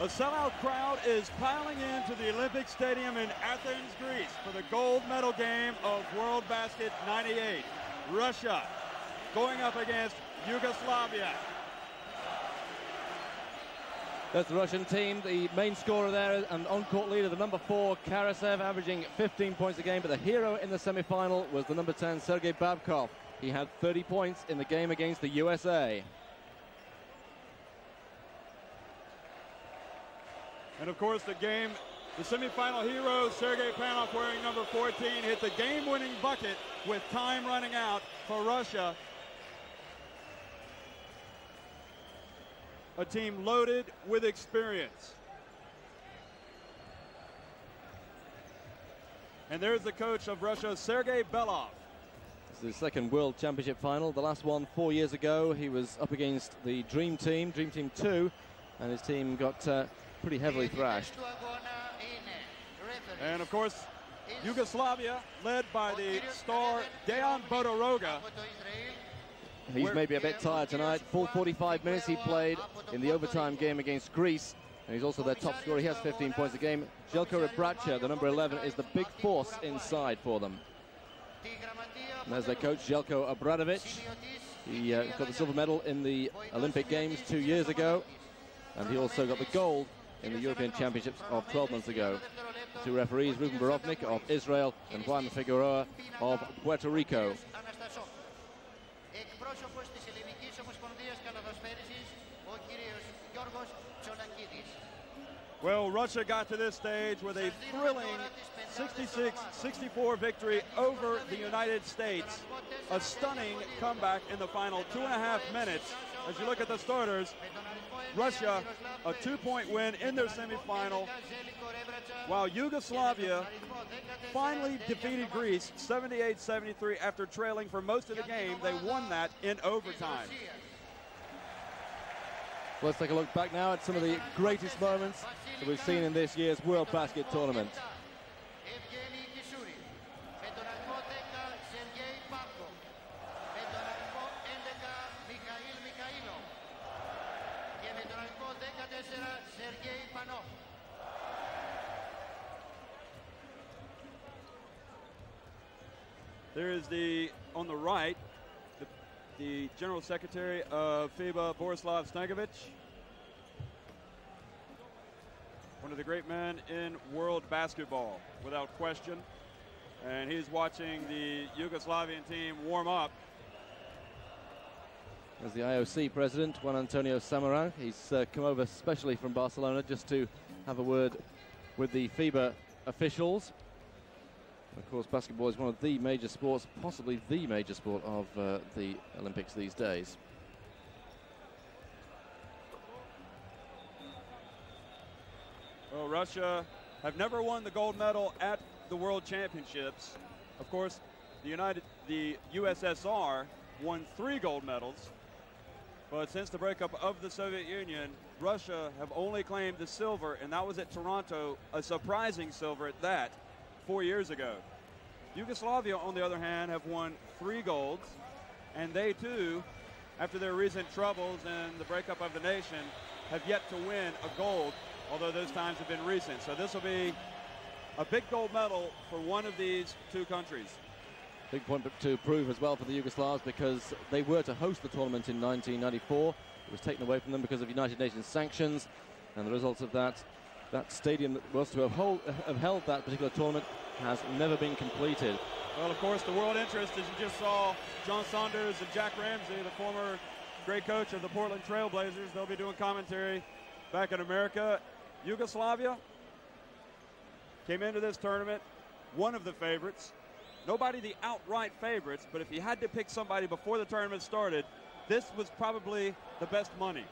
A sellout crowd is piling into the Olympic Stadium in Athens, Greece for the gold medal game of World Basket 98. Russia going up against Yugoslavia. That's the Russian team. The main scorer there and on-court leader, the number four, Karasev, averaging 15 points a game. But the hero in the semi-final was the number 10, Sergei Babkov. He had 30 points in the game against the USA. Of course, the game, the semifinal hero, Sergei Panov, wearing number 14, hit the game-winning bucket with time running out for Russia. A team loaded with experience. And there's the coach of Russia, Sergei Belov. This is the second World Championship final. The last one four years ago, he was up against the Dream Team, Dream Team 2, and his team got uh, pretty heavily thrashed. And of course, Yugoslavia, led by the star Dejan Bodiroga. He's maybe a bit tired tonight. Full 45 minutes he played in the overtime game against Greece. And he's also their top scorer. He has 15 points a game. Zelko Rebraca, the number 11, is the big force inside for them. And there's their coach, Zelko Obradovic. He uh, got the silver medal in the Olympic Games two years ago. And he also got the gold in the European Championships of 12 months ago. Two referees, Ruben Borovnik of Israel and Juan Figueroa of Puerto Rico. Well, Russia got to this stage with a thrilling 66-64 victory over the United States. A stunning comeback in the final two and a half minutes. As you look at the starters, Russia, a two-point win in their semifinal, while Yugoslavia finally defeated Greece 78-73 after trailing for most of the game. They won that in overtime. Let's take a look back now at some of the greatest moments that we've seen in this year's World Basket Tournament. There is the, on the right, the, the General Secretary of FIBA, Borislav Stankovic. One of the great men in world basketball, without question. And he's watching the Yugoslavian team warm up. As the IOC president, Juan Antonio Samaranch, he's uh, come over specially from Barcelona just to have a word with the FIBA officials. Of course, basketball is one of the major sports, possibly the major sport of uh, the Olympics these days. Well, Russia have never won the gold medal at the World Championships. Of course, the United, the USSR won three gold medals, but since the breakup of the Soviet Union, Russia have only claimed the silver, and that was at Toronto, a surprising silver at that, four years ago. Yugoslavia, on the other hand, have won three golds, and they too, after their recent troubles and the breakup of the nation, have yet to win a gold although those times have been recent. So this will be a big gold medal for one of these two countries. Big point to prove as well for the Yugoslavs because they were to host the tournament in 1994. It was taken away from them because of United Nations sanctions, and the result of that, that stadium that was to have, hold, have held that particular tournament has never been completed. Well, of course, the world interest, as you just saw, John Saunders and Jack Ramsay, the former great coach of the Portland Trailblazers, they'll be doing commentary back in America. Yugoslavia came into this tournament one of the favorites. Nobody the outright favorites, but if you had to pick somebody before the tournament started, this was probably the best money.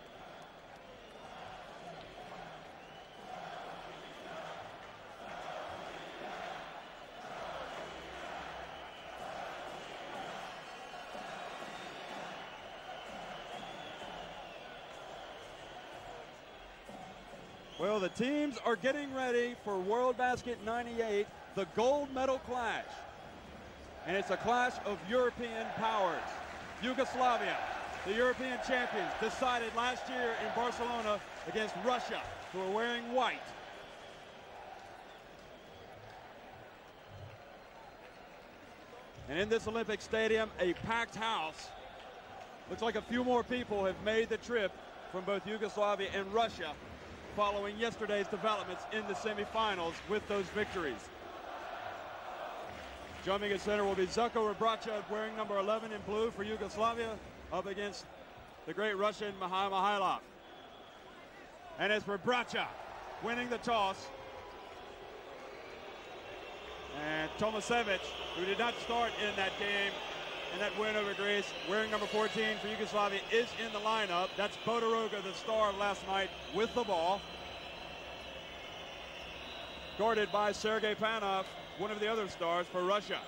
The teams are getting ready for World Basket 98, the gold medal clash. And it's a clash of European powers. Yugoslavia, the European champions, decided last year in Barcelona against Russia. who are wearing white. And in this Olympic Stadium, a packed house. Looks like a few more people have made the trip from both Yugoslavia and Russia following yesterday's developments in the semifinals with those victories. Jumping at center will be Zelko Rebraca wearing number 11 in blue for Yugoslavia up against the great Russian Mikhail Mikhailov. And it's Rebraca winning the toss. And Tomasevic, who did not start in that game, and that win over Greece, wearing number 14 for Yugoslavia, is in the lineup. That's Bodiroga, the star of last night, with the ball. Guarded by Sergei Panov, one of the other stars for Russia.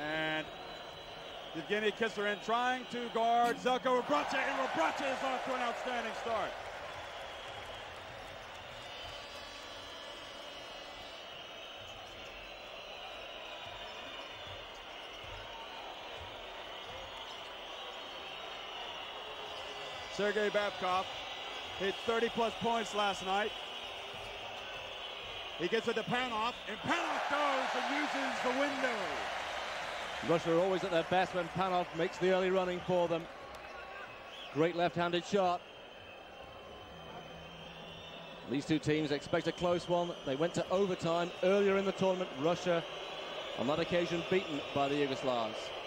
And Evgeny Kisurin trying to guard Zelko Rebraca, and Rebraca is off to an outstanding start. Sergei Babkov hit 30 plus points last night. He gets it to Panov, and Panov goes and uses the window. Russia are always at their best when Panov makes the early running for them. Great left-handed shot. These two teams expect a close one. They went to overtime earlier in the tournament. Russia, on that occasion, beaten by the Yugoslavs.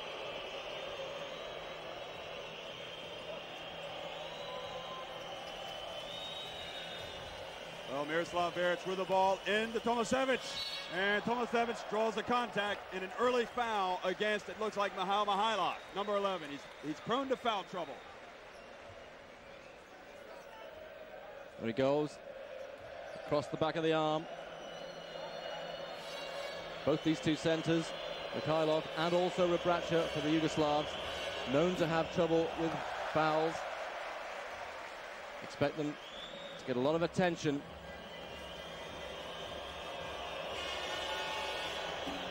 Miroslav Beric with the ball into Tomasevic. And Tomasevic draws a contact in an early foul against, it looks like Mikhail Mikhailov, number 11. He's, he's prone to foul trouble. There he goes. Across the back of the arm. Both these two centres, Mikhailov and also Rebraca for the Yugoslavs, known to have trouble with fouls. Expect them to get a lot of attention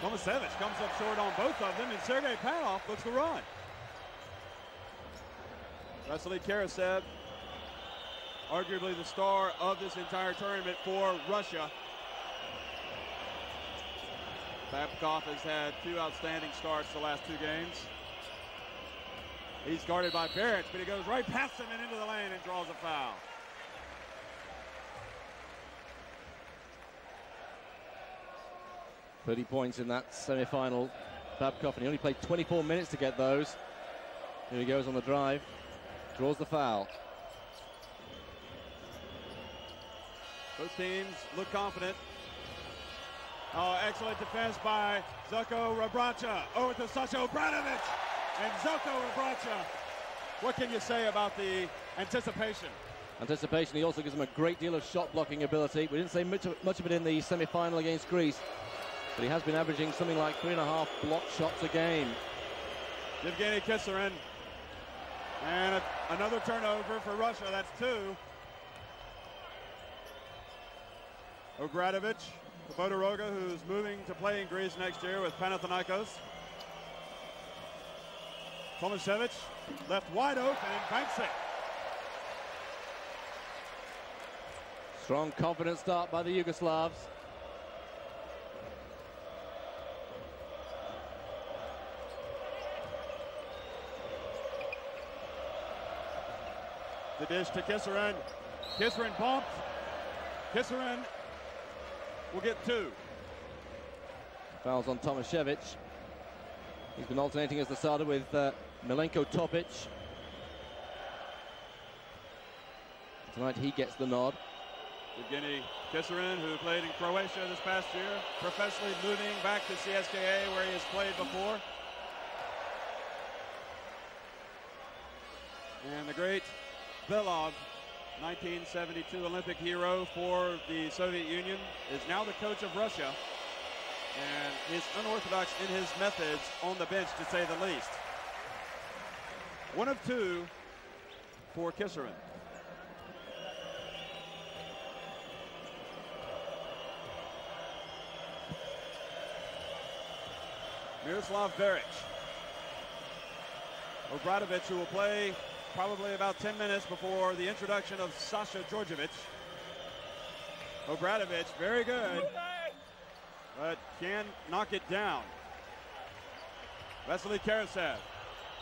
Tomasevic comes up short on both of them, and Sergei Panov looks to run. Vasily Karasev, arguably the star of this entire tournament for Russia. Babkov has had two outstanding starts the last two games. He's guarded by Beric, but he goes right past him and into the lane and draws a foul. 30 points in that semi-final. Babkov, and he only played 24 minutes to get those. Here he goes on the drive. Draws the foul. Both teams look confident. Oh, excellent defense by Zelko Rebraca. Over oh, to Sasha Obradovic. And Zelko Rebraca. What can you say about the anticipation? Anticipation, he also gives him a great deal of shot blocking ability. We didn't say much of, much of it in the semi-final against Greece. But he has been averaging something like three and a half block shots a game. Evgeny Kisurin. And a, another turnover for Russia. That's two. Obradovic, Bodiroga, who's moving to play in Greece next year with Panathinaikos. Tomasevic left wide open and banks it. Strong, confident start by the Yugoslavs. The dish to Kisurin. Kisurin bumped. Kisurin will get two. Fouls on Tomasevic. He's been alternating as the starter with uh, Milenko Topic. Tonight he gets the nod. Evgeny Kisurin, who played in Croatia this past year, professionally moving back to CSKA where he has played before. And the great Belov, 1972 Olympic hero for the Soviet Union, is now the coach of Russia and is unorthodox in his methods on the bench, to say the least. One of two for Kisurin. Miroslav Beric. Obradovic, who will play probably about 10 minutes before the introduction of Sasha Djordjevic. Obradovic, very good, but can knock it down. Vasily Karasev,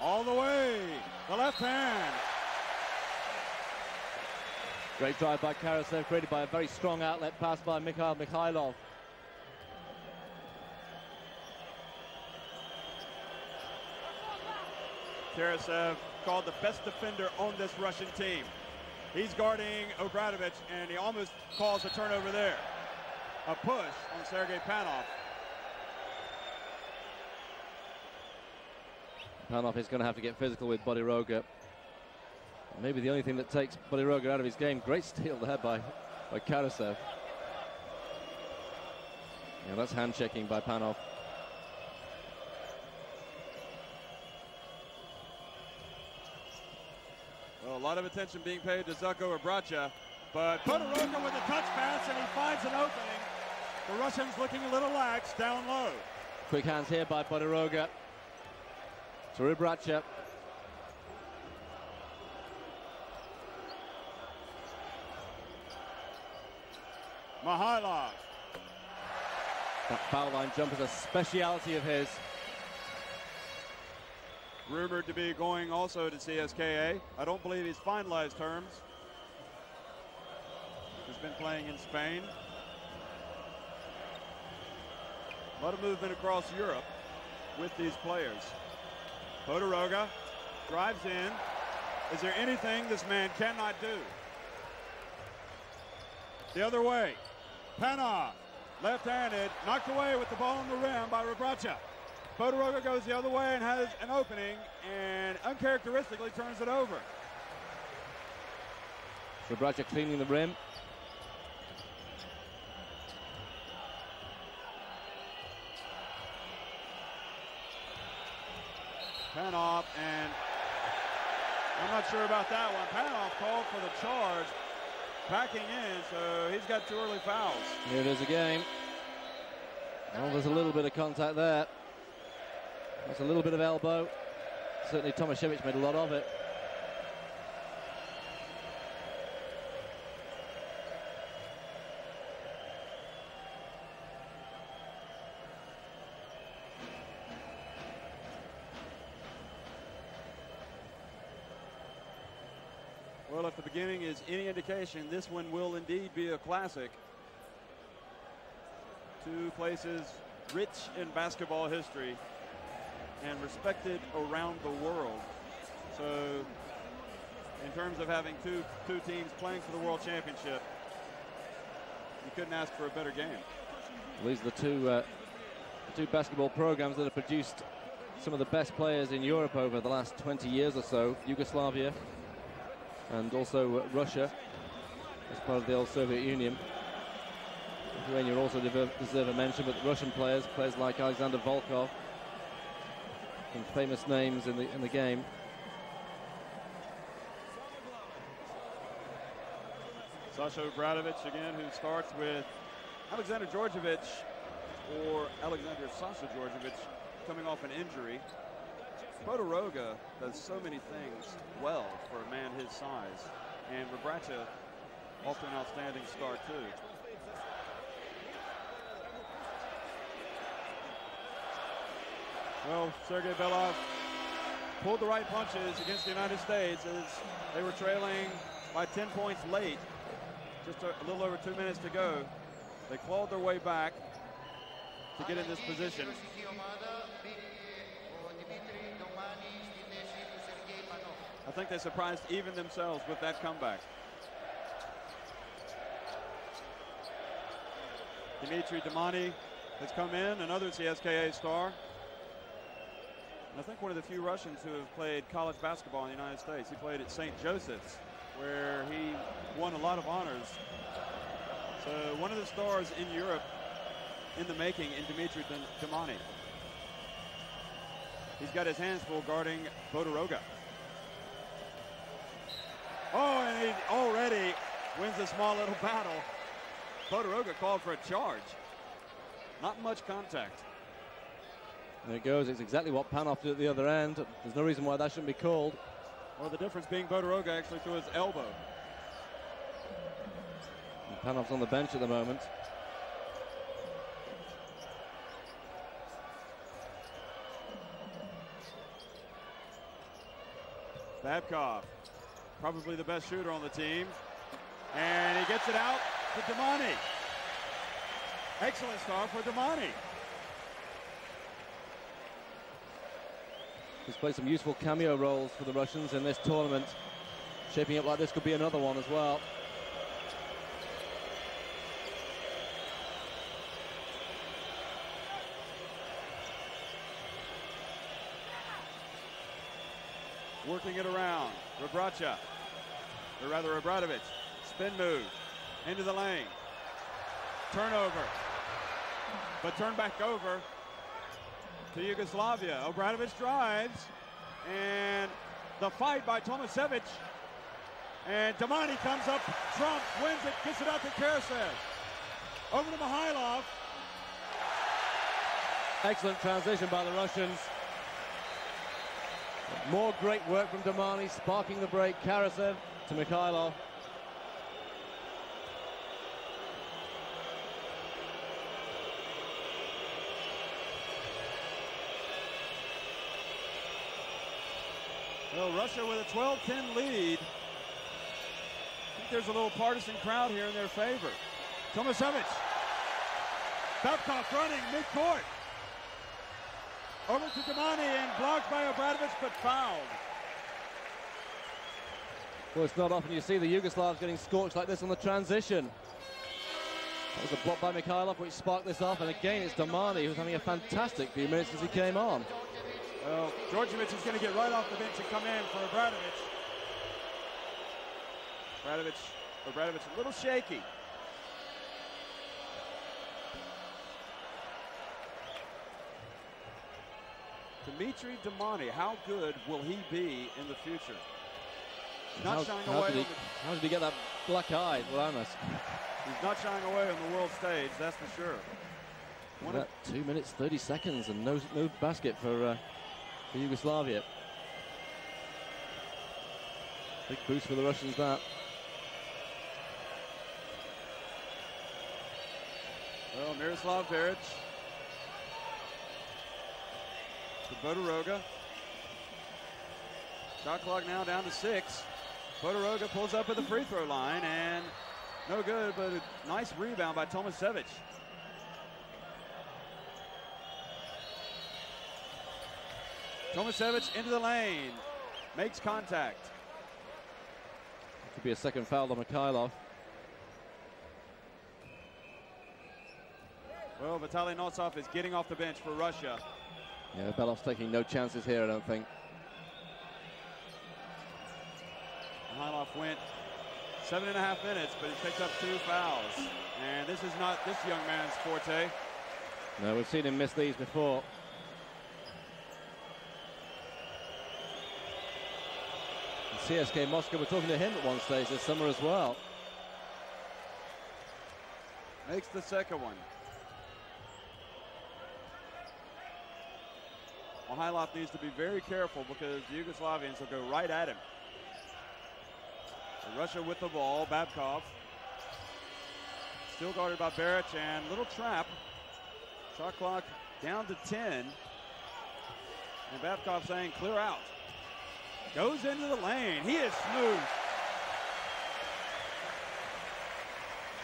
all the way, the left hand. Great drive by Karasev, created by a very strong outlet pass by Mikhail Mikhailov. Karasev called the best defender on this Russian team. He's guarding Obradovic, and he almost calls a turnover there. A push on Sergei Panov. Panov is going to have to get physical with Bodiroga. Maybe the only thing that takes Bodiroga out of his game. Great steal there by, by Karasev. Yeah, that's hand checking by Panov. Well, a lot of attention being paid to Zelko Rebraca, but Bodiroga with a touch pass, and he finds an opening. The Russians looking a little lax down low. Quick hands here by Bodiroga to Rebraca. Mikhailov. That foul line jump is a speciality of his. Rumored to be going also to CSKA. I don't believe he's finalized terms. He's been playing in Spain. A lot of movement across Europe with these players. Bodiroga drives in. Is there anything this man cannot do? The other way. Panov, left-handed, knocked away with the ball on the rim by Rebraca. Bodiroga goes the other way and has an opening and uncharacteristically turns it over. Rebraca cleaning the rim. Panov and I'm not sure about that one. Panov called for the charge, backing in, so he's got two early fouls. Here it is again. Well, there's a little bit of contact there. That's a little bit of elbow. Certainly Tomasevic made a lot of it. Well, if the beginning is any indication, this one will indeed be a classic. Two places rich in basketball history and respected around the world. So, in terms of having two two teams playing for the World Championship, you couldn't ask for a better game. These are the two, uh, the two basketball programs that have produced some of the best players in Europe over the last 20 years or so. Yugoslavia and also Russia as part of the old Soviet Union. Lithuania also deserve a mention, but Russian players, players like Alexander Volkov, some famous names in the in the game. Sasha Obradovic again, who starts with Alexander Djordjevic or Alexander Sasha Djordjevic coming off an injury. Bodiroga does so many things well for a man his size, and Rebraca also an outstanding start too. Well, Sergei Belov pulled the right punches against the United States as they were trailing by 10 points late. Just a, a little over two minutes to go. They clawed their way back to get in this position. I think they surprised even themselves with that comeback. Dimitri Domani has come in, another CSKA star. I think one of the few Russians who have played college basketball in the United States. He played at St. Joseph's, where he won a lot of honors. So one of the stars in Europe in the making in Dimitri Domani. He's got his hands full guarding Bodiroga. Oh, and he already wins a small little battle. Bodiroga called for a charge. Not much contact. There it goes. It's exactly what Panov did at the other end. There's no reason why that shouldn't be called. Well, the difference being Bodiroga actually threw his elbow. Panov's on the bench at the moment. Babkov, probably the best shooter on the team. And he gets it out to Domani. Excellent start for Domani. He's played some useful cameo roles for the Russians in this tournament. Shaping up like this could be another one as well. Working it around. Rebraca, or rather Obradovic. Spin move into the lane. Turnover. But turn back over to Yugoslavia. Obradovic drives. And the fight by Tomasevic. And Domani comes up, Trump wins it, gets it out to Karasev. Over to Mikhailov. Excellent transition by the Russians. More great work from Domani, sparking the break. Karasev to Mikhailov. Russia with a 12-10 lead. I think there's a little partisan crowd here in their favor. Tomasevic. Babkov running mid-court. Over to Domani and blocked by Obradovic, but fouled. Well, it's not often you see the Yugoslavs getting scorched like this on the transition. That was a block by Mikhailov which sparked this off, and again it's Domani who's having a fantastic few minutes as he came on. Well, Djordjevic is going to get right off the bench and come in for Obradovic. Obradovic, Obradovic a little shaky. Dimitri Domani, how good will he be in the future? Not how, shying how away. Did he, how did he get that black eye, Lamas? He's not shying away on the world stage, that's for sure. One that two minutes, 30 seconds, and no, no basket for, uh, for Yugoslavia. Big boost for the Russians, that. Well, Miroslav Beric to Bodiroga. Shot clock now down to six. Bodiroga pulls up at the free throw line and no good, but a nice rebound by Tomasevic. Tomasevic into the lane, makes contact. Could be a second foul on Mikhailov. Well, Vitaly Nosov is getting off the bench for Russia. Yeah, Belov's taking no chances here, I don't think. Mikhailov went seven and a half minutes, but he picked up two fouls. And this is not this young man's forte. No, we've seen him miss these before. CSK Moscow, we're talking to him at one stage this summer as well. Makes the second one. Mikhailov needs to be very careful because the Yugoslavians will go right at him. Russia with the ball, Babkov. Still guarded by Beric and little trap. Shot clock down to 10. And Babkov saying clear out. Goes into the lane. He is smooth.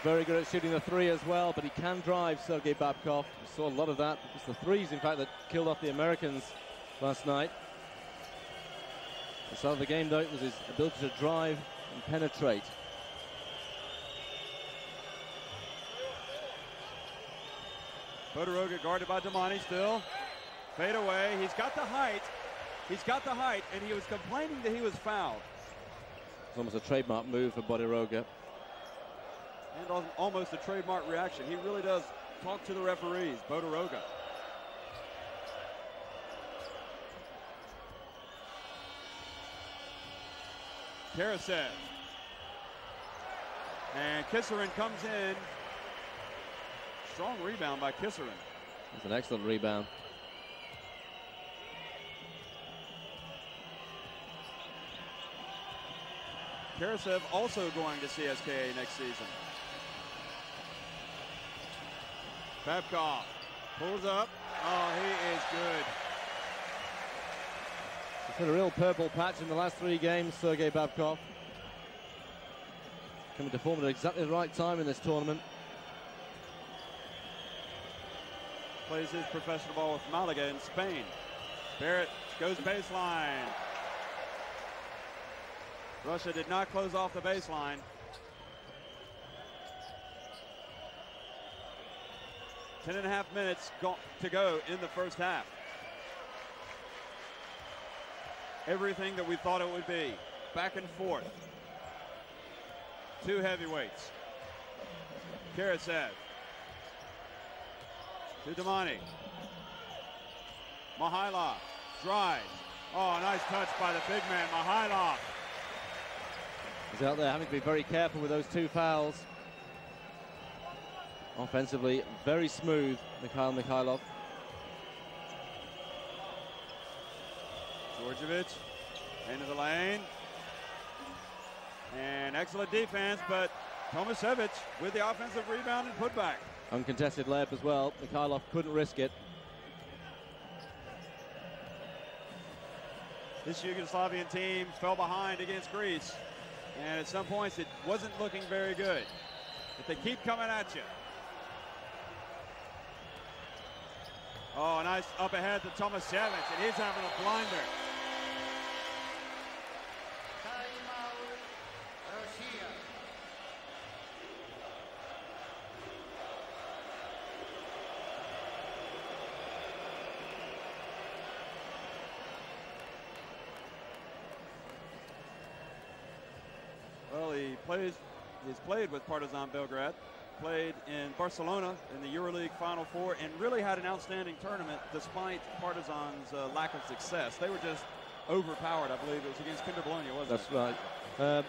Very good at shooting the three as well, but he can drive Sergei Babkov. We saw a lot of that. It's the threes, in fact, that killed off the Americans last night. The start of the game, though, it was his ability to drive and penetrate. Bodiroga guarded by Domani still. Fade away. He's got the height. He's got the height, and he was complaining that he was fouled. It's almost a trademark move for Bodiroga. And almost a trademark reaction. He really does talk to the referees, Bodiroga. Karasev. And Kisurin comes in. Strong rebound by Kisurin. It's an excellent rebound. Karasev also going to CSKA next season. Babkov pulls up. Oh, he is good. He's had a real purple patch in the last three games, Sergei Babkov. Coming to form at exactly the right time in this tournament. Plays his professional ball with Malaga in Spain. Barrett goes baseline. Russia did not close off the baseline. Ten and a half minutes go to go in the first half. Everything that we thought it would be. Back and forth. Two heavyweights. Karasev. To Domani. Mikhailov. Drive. Oh, nice touch by the big man, Mikhailov. He's out there having to be very careful with those two fouls. Offensively, very smooth, Mikhail Mikhailov. Djordjevic into the lane. And excellent defense, but Tomasevich with the offensive rebound and putback. Uncontested layup as well. Mikhailov couldn't risk it. This Yugoslavian team fell behind against Greece. And at some points, it wasn't looking very good. But they keep coming at you. Oh, nice up ahead to Tomasevich, and he's having a blinder. Well, he plays. He's played with Partizan Belgrade, played in Barcelona in the EuroLeague Final Four, and really had an outstanding tournament despite Partizan's uh, lack of success. They were just overpowered. I believe it was against Kinder Bologna, wasn't That's it? right. Uh,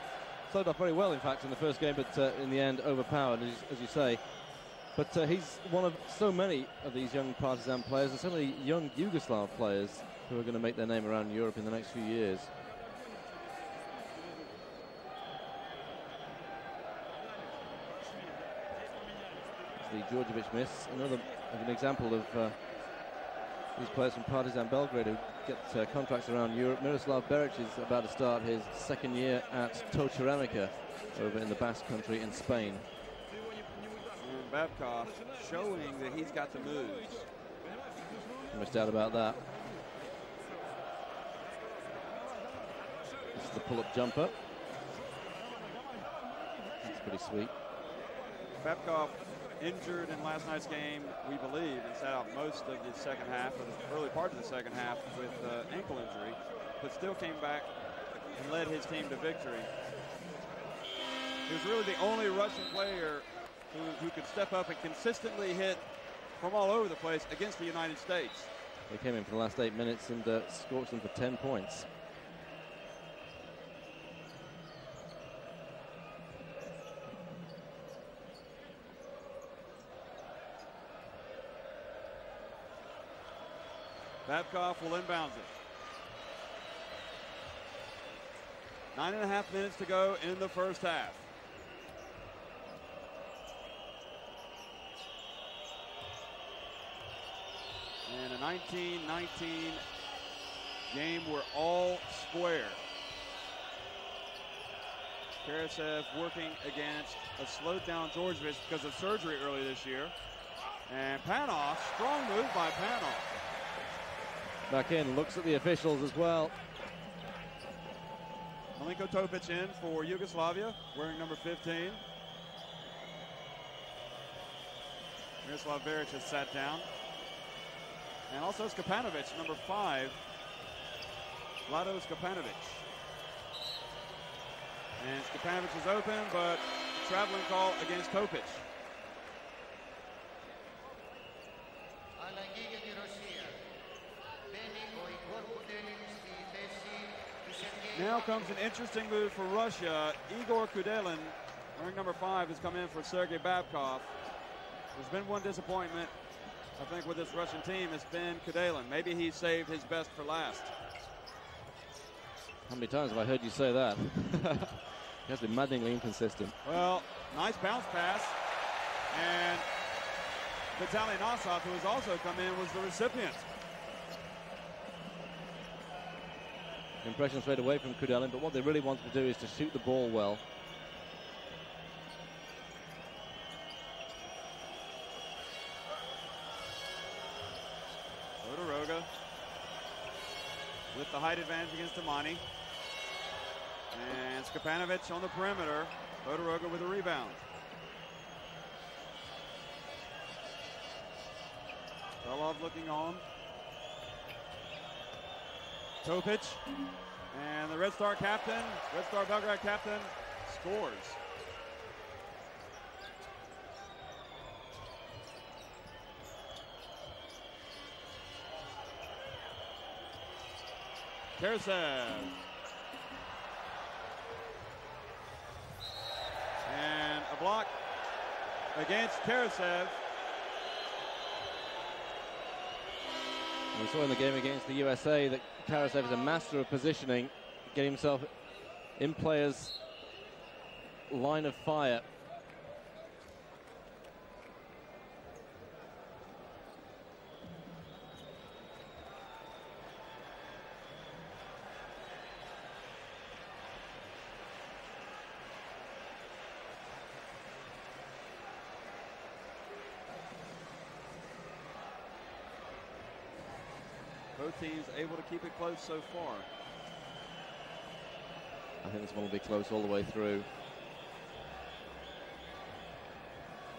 started off very well, in fact, in the first game, but uh, in the end, overpowered, as, as you say. But uh, he's one of so many of these young Partizan players and so many young Yugoslav players who are going to make their name around Europe in the next few years. The Djordjevic miss, another an example of uh, these players from Partizan Belgrade who get uh, contracts around Europe. Miroslav Beric is about to start his second year at Tau Ceramica over in the Basque country in Spain. Babkov showing that he's got the moves. No doubt about that. This is the pull-up jumper. That's pretty sweet. Babkov injured in last night's game, we believe, and sat out most of the second half, or the early part of the second half with uh, ankle injury, but still came back and led his team to victory. He was really the only Russian player who, who could step up and consistently hit from all over the place against the United States. They came in for the last eight minutes and uh, scorched them for 10 points. Babkov will inbounds it. Nine and a half minutes to go in the first half. And a 19-19 game, we're all square. Karasev working against a slowed down Djordjevic because of surgery early this year. And Panov, strong move by Panov. Back in, looks at the officials as well. Milenko Topic in for Yugoslavia, wearing number 15. Miroslav Beric has sat down. And also Skapanovic, number five. Vlado Skapanovic. And Skapanovic is open, but traveling call against Topic. Now comes an interesting move for Russia. Igor Kudelin, wearing number five, has come in for Sergei Babkov. There's been one disappointment, I think, with this Russian team. It's been Kudelin. Maybe he saved his best for last. How many times have I heard you say that? He has been maddeningly inconsistent. Well, nice bounce pass. And Vitaly Nosov, who has also come in, was the recipient. Impression straight away from Kudelin, but what they really wanted to do is to shoot the ball well. Bodiroga with the height advantage against Amani. And Skapanovic on the perimeter. Bodiroga with a rebound. Belov looking on. Topic. And the Red Star captain, Red Star Belgrade captain, scores. Karasev. And a block against Karasev. We saw in the game against the USA that Karasev is a master of positioning, getting himself in players' line of fire. Teams able to keep it close so far. I think this one will be close all the way through.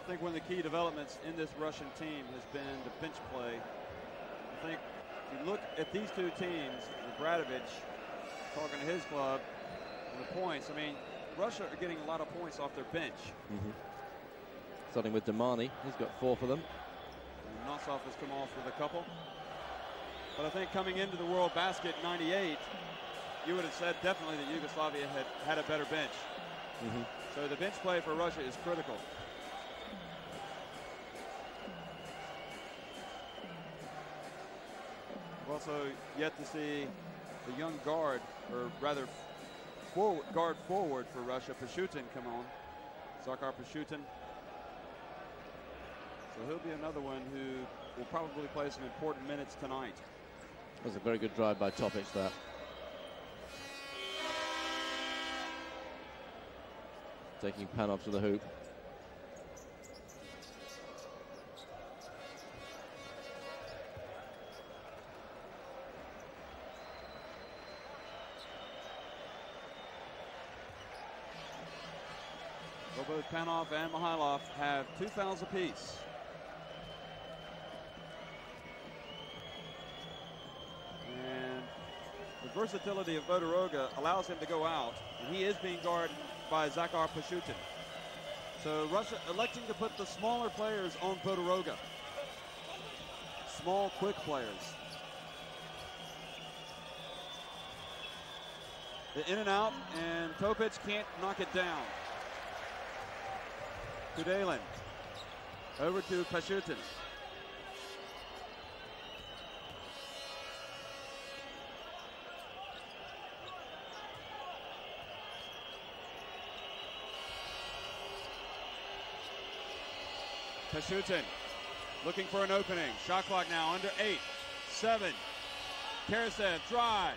I think one of the key developments in this Russian team has been the bench play. I think if you look at these two teams, Bradovich talking to his club, and the points, I mean, Russia are getting a lot of points off their bench. Mm -hmm. Starting with Domani, he's got four for them. And Nosov has come off with a couple. But I think coming into the World Basket 98, you would have said definitely that Yugoslavia had had a better bench. Mm -hmm. So the bench play for Russia is critical. We've also yet to see the young guard, or rather forward, guard forward for Russia, Pashutin, come on. Zakhar Pashutin. So he'll be another one who will probably play some important minutes tonight. That was a very good drive by Topic there. Taking Panov to the hoop. Well, both Panov and Mikhailov have two fouls apiece. Versatility of Bodiroga allows him to go out, and he is being guarded by Zakhar Pashutin. So Russia electing to put the smaller players on Bodiroga. Small, quick players. The in and out, and Topic can't knock it down. Kudelin. Over to Pashutin. Pashutin looking for an opening. Shot clock now under eight, seven. Karasev drives.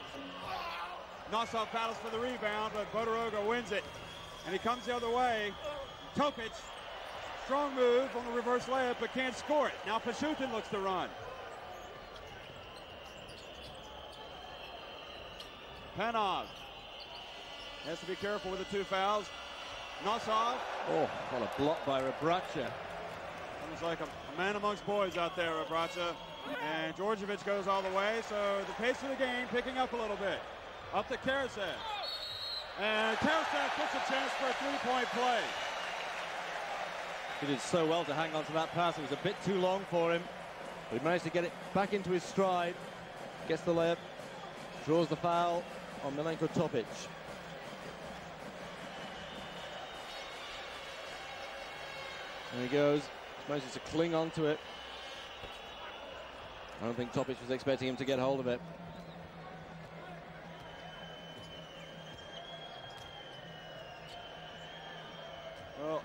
Nosov battles for the rebound, but Bodiroga wins it. And he comes the other way. Topic, strong move on the reverse layup, but can't score it. Now Pashutin looks to run. Panov has to be careful with the two fouls. Nosov. Oh, what a block by Rebraca. Seems like a, a, man amongst boys out there, Rebraca. And Djordjevic goes all the way, so the pace of the game picking up a little bit. Up to Karasev. And Karasev gets a chance for a three-point play. He did so well to hang on to that pass. It was a bit too long for him. But he managed to get it back into his stride. Gets the layup. Draws the foul on Milenko Topic. There he goes manages to cling on to it. I don't think Topic was expecting him to get hold of it. Well,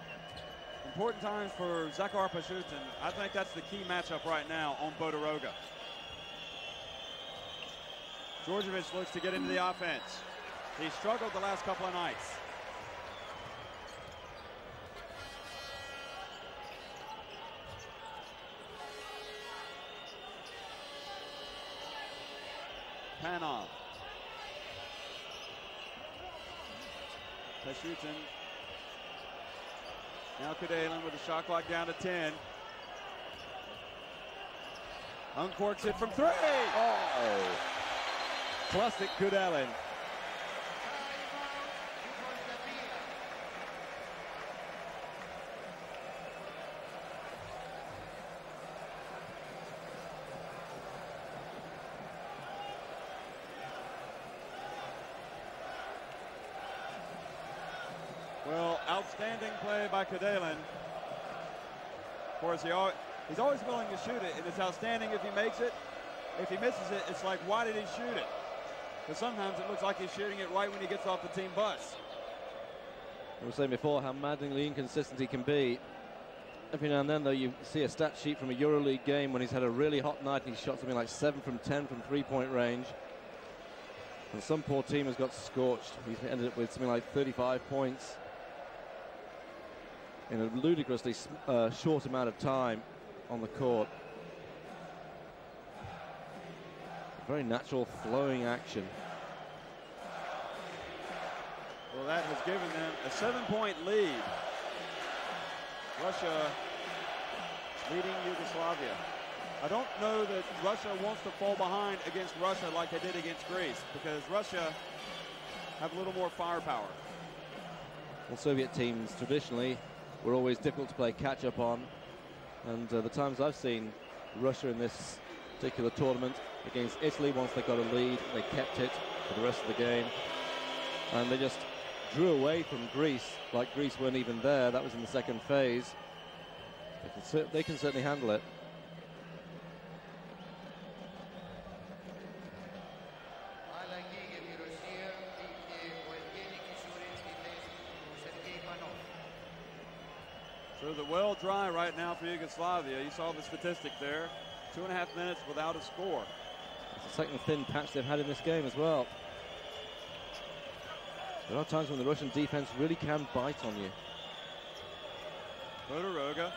important times for Zakhar Pashutin. I think that's the key matchup right now on Bodiroga. Djordjevic looks to get into the offense. He struggled the last couple of nights. Panov. Pashutin. Now Kudelin with the shot clock down to 10. Uncorks it from three. Oh, classic Kudelin. Well, outstanding play by Kudelin. Of course, he he's always willing to shoot it, and it's outstanding if he makes it. If he misses it, it's like, why did he shoot it? Because sometimes it looks like he's shooting it right when he gets off the team bus. I was saying before how maddeningly inconsistent he can be. Every now and then, though, you see a stat sheet from a EuroLeague game when he's had a really hot night and he shot something like 7 from 10 from three-point range. And some poor team has got scorched. He's ended up with something like 35 points in a ludicrously uh, short amount of time on the court. Very natural flowing action. Well, that has given them a seven-point lead. Russia leading Yugoslavia. I don't know that Russia wants to fall behind against Russia like they did against Greece because Russia have a little more firepower. Well, Soviet teams traditionally were always difficult to play catch up on. And uh, the times I've seen Russia in this particular tournament against Italy, once they got a lead, they kept it for the rest of the game. And they just drew away from Greece, like Greece weren't even there. That was in the second phase. They can, they can certainly handle it. So the well dry right now for Yugoslavia. You saw the statistic there. Two and a half minutes without a score. It's the second thin patch they've had in this game as well. There are times when the Russian defense really can bite on you. Bodiroga,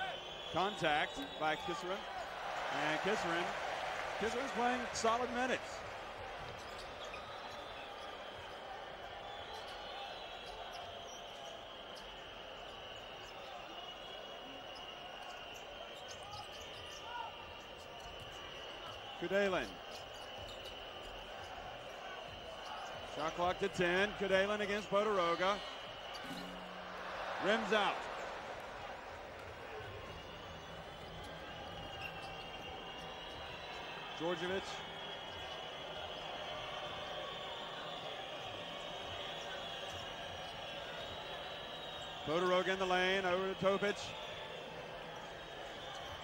contact by Kisurin. And Kisurin, Kisurin's playing solid minutes. Kudelin. Shot clock to 10. Kudelin against Bodiroga. Rims out. Djordjevic. Bodiroga in the lane, over to Topic.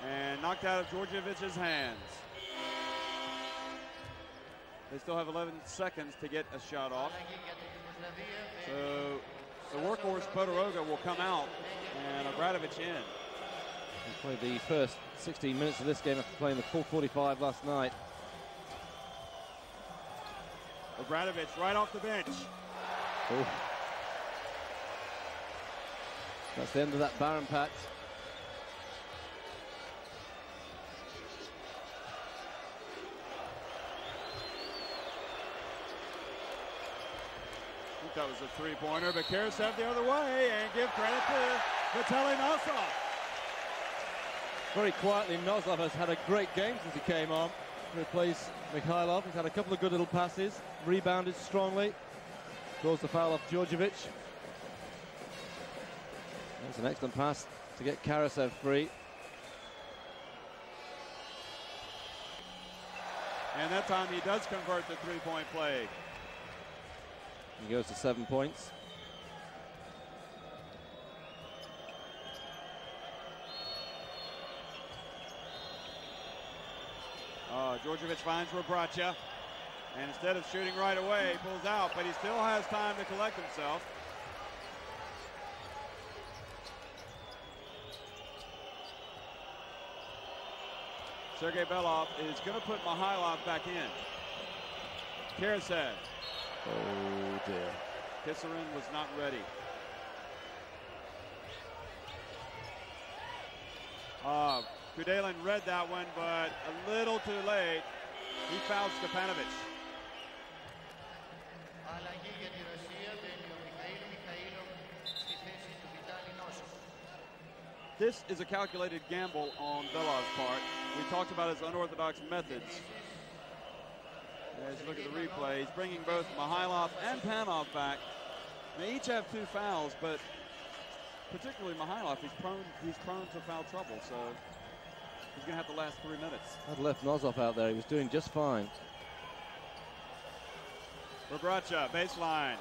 And knocked out of Djordjevic's hands. They still have 11 seconds to get a shot off. So the workhorse Bodiroga will come out and Obradovic in. He played the first 16 minutes of this game after playing the full 45 last night. Obradovic right off the bench. Oh. That's the end of that barren patch. That was a three-pointer, but Karasev the other way, and give credit to Vitaly Nosov. Very quietly, Nosov has had a great game since he came on to replace Mikhailov. He's had a couple of good little passes, rebounded strongly, draws the foul off Djordjevic. That's an excellent pass to get Karasev free. And that time he does convert the three-point play. He goes to seven points. Uh, Djordjevic finds Rebraca, and instead of shooting right away, pulls out, but he still has time to collect himself. Sergey Belov is going to put Mikhailov back in. Karasev Oh dear. Kisurin was not ready. Uh, Kudelin read that one, but a little too late. He fouled Stepanovic. This is a calculated gamble on Belov's part. We talked about his unorthodox methods. As you look at the replay, he's bringing both Mikhailov and Panov back. They each have two fouls, but particularly Mikhailov, he's prone, he's prone to foul trouble, so he's going to have to last three minutes. I'd left Nosov out there. He was doing just fine. Rebraca, baseline.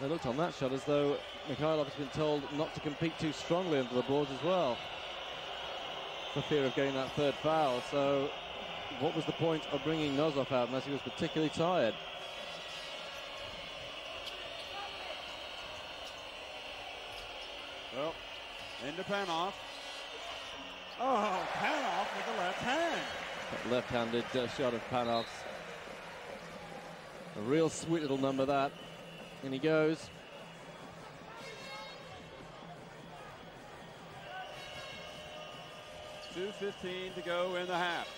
It looked on that shot as though Mikhailov has been told not to compete too strongly under the boards as well for fear of getting that third foul. So what was the point of bringing Nosov out unless he was particularly tired? Well, into Panov. Oh, Panov with the left hand. That left-handed uh, shot of Panov's. A real sweet little number that. And he goes. Fifteen to go in the half.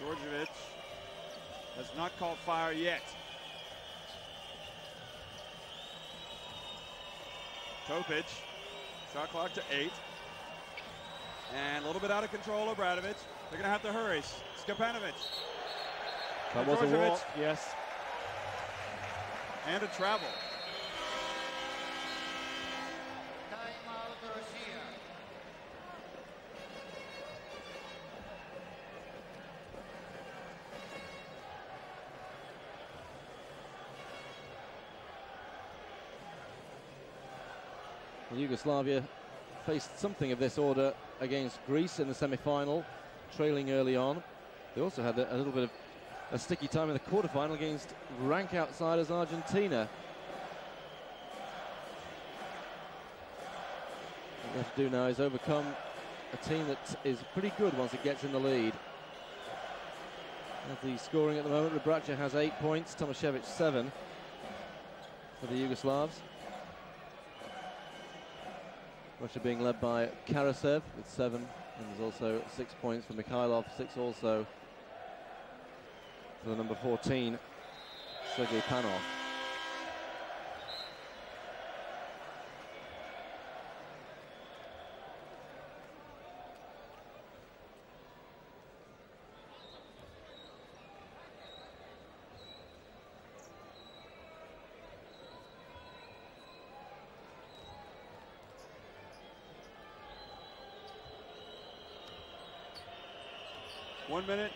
Djordjevic has not caught fire yet. Topic, shot clock to eight. And a little bit out of control, Obradovic. They're going to have to hurry. Stepanovic. That was a walk, yes. And a travel. Yugoslavia faced something of this order against Greece in the semi-final, trailing early on. They also had a, a, little bit of a sticky time in the quarter-final against rank outsiders Argentina. What they have to do now is overcome a team that is pretty good once it gets in the lead. The scoring at the moment, Rebraca has eight points, Tomasevic seven for the Yugoslavs. Russia being led by Karasev with seven, and there's also six points for Mikhailov, six also for the number 14, Sergei Panov. One minute,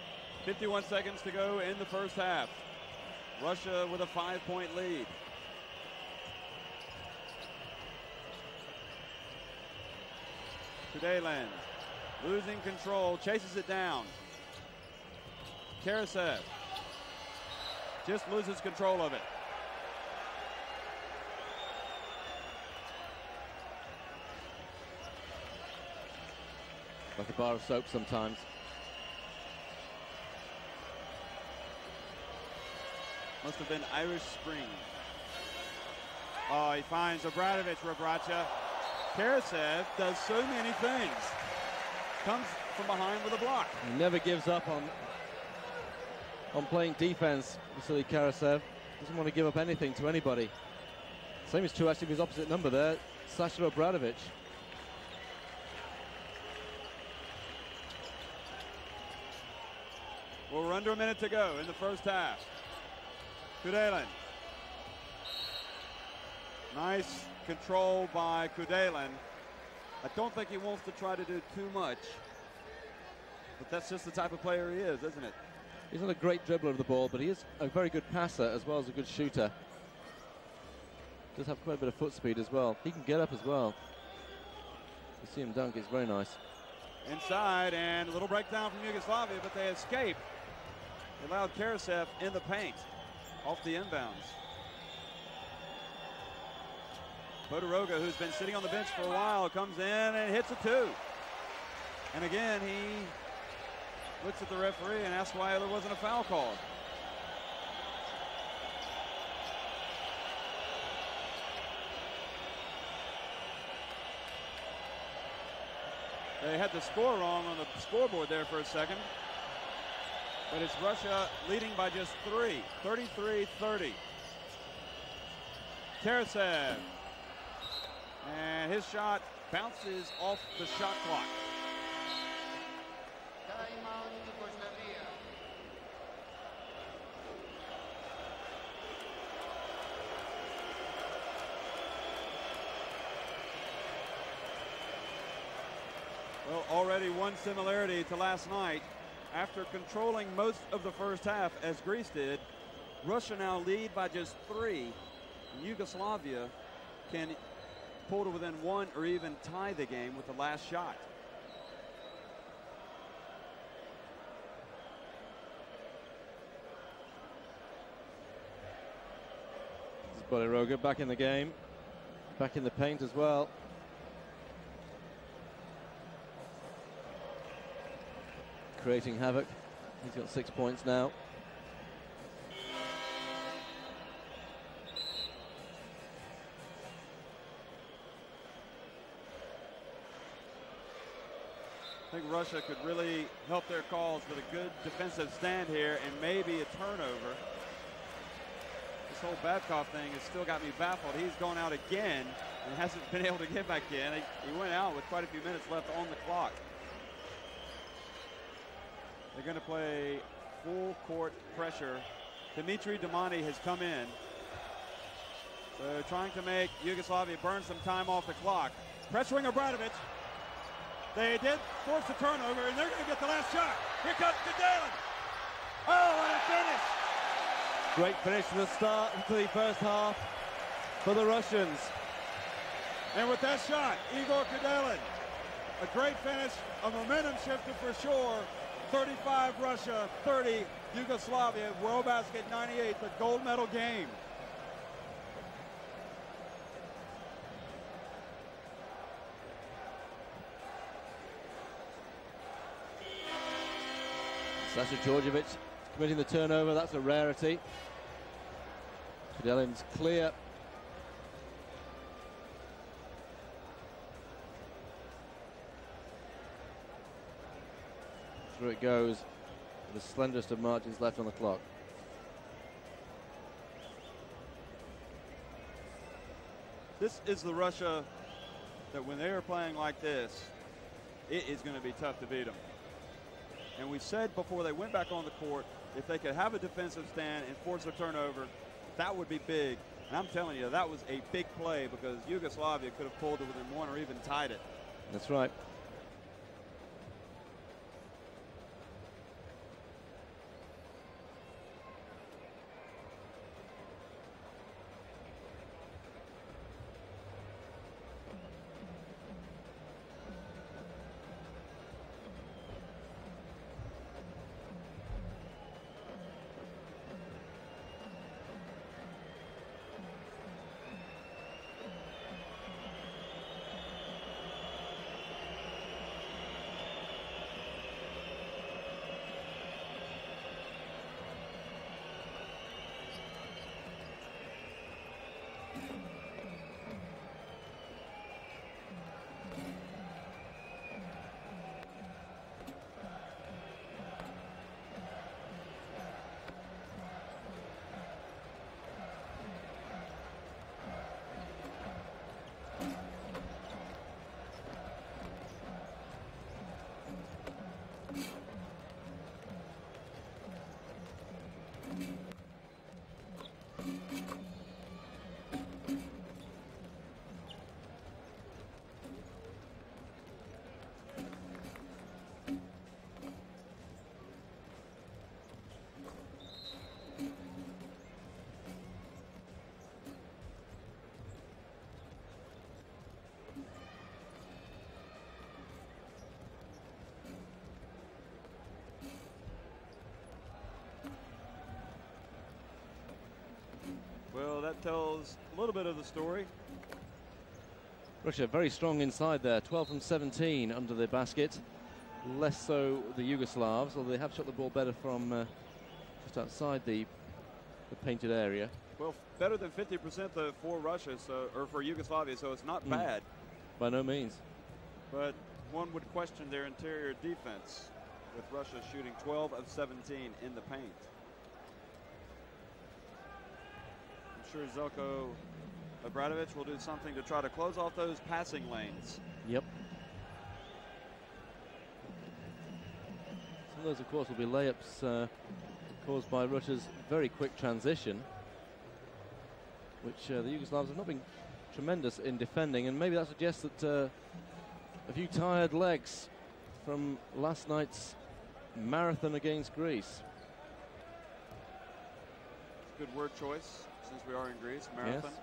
51 seconds to go in the first half. Russia with a five-point lead. Kudelin losing control, chases it down. Karasev just loses control of it. Like a bar of soap sometimes. Must have been Irish Spring. Oh, he finds Obradovic, Rebraca. Karasev does so many things. Comes from behind with a block. He never gives up on on playing defense, Vasily Karasev. Doesn't want to give up anything to anybody. Same is true actually of his opposite number there, Sasha Obradovic. Well, we're under a minute to go in the first half. Kudelin. Nice control by Kudelin. I don't think he wants to try to do too much. But that's just the type of player he is, isn't it? He's not a great dribbler of the ball, but he is a very good passer as well as a good shooter. Does have quite a bit of foot speed as well. He can get up as well. You see him dunk, it's very nice. Inside, and a little breakdown from Yugoslavia, but they escape. They allowed Karasev in the paint off the inbounds. Bodiroga, who's been sitting on the bench for a while, comes in and hits a two. And again, he looks at the referee and asks why there wasn't a foul called. They had the score wrong on the scoreboard there for a second. But it's Russia leading by just three, 33-30. Karasev. And his shot bounces off the shot clock. Well, already one similarity to last night. After controlling most of the first half, as Greece did, Russia now lead by just three. Yugoslavia can pull to within one or even tie the game with the last shot. Bodiroga back in the game, back in the paint as well. Creating havoc. He's got six points now. I think Russia could really help their cause with a good defensive stand here and maybe a turnover. This whole Babkov thing has still got me baffled. He's gone out again and hasn't been able to get back in. He, he went out with quite a few minutes left on the clock. They're going to play full court pressure. Dimitri Domani has come in. So trying to make Yugoslavia burn some time off the clock. Pressuring Obradovic. They did force a turnover, and they're going to get the last shot. Here comes Kudelin. Oh, what a finish! Great finish to the start into the first half for the Russians. And with that shot, Igor Kudelin, a great finish, a momentum shifter for sure. 35 Russia, 30 Yugoslavia. World Basket 98, the gold medal game. Sasha Djordjevic committing the turnover. That's a rarity. Kudelin's clear. Through it goes. The slenderest of margins left on the clock. This is the Russia that when they are playing like this, it is going to be tough to beat them. And we said before they went back on the court, if they could have a defensive stand and force a turnover, that would be big. And I'm telling you, that was a big play because Yugoslavia could have pulled it within one or even tied it. That's right. Well, that tells a little bit of the story. Russia very strong inside there, 12 from 17 under the basket. Less so the Yugoslavs, although they have shot the ball better from uh, just outside the, the painted area. Well, better than 50% for Russia, so, or for Yugoslavia, so it's not mm. bad. By no means. But one would question their interior defense, with Russia shooting 12 of 17 in the paint. I'm sure Obradovic will do something to try to close off those passing lanes. Yep. Some of those, of course, will be layups uh, caused by Russia's very quick transition, which uh, the Yugoslavs have not been tremendous in defending, and maybe that suggests that uh, a few tired legs from last night's marathon against Greece. Good word choice since we are in Greece, marathon. Yes.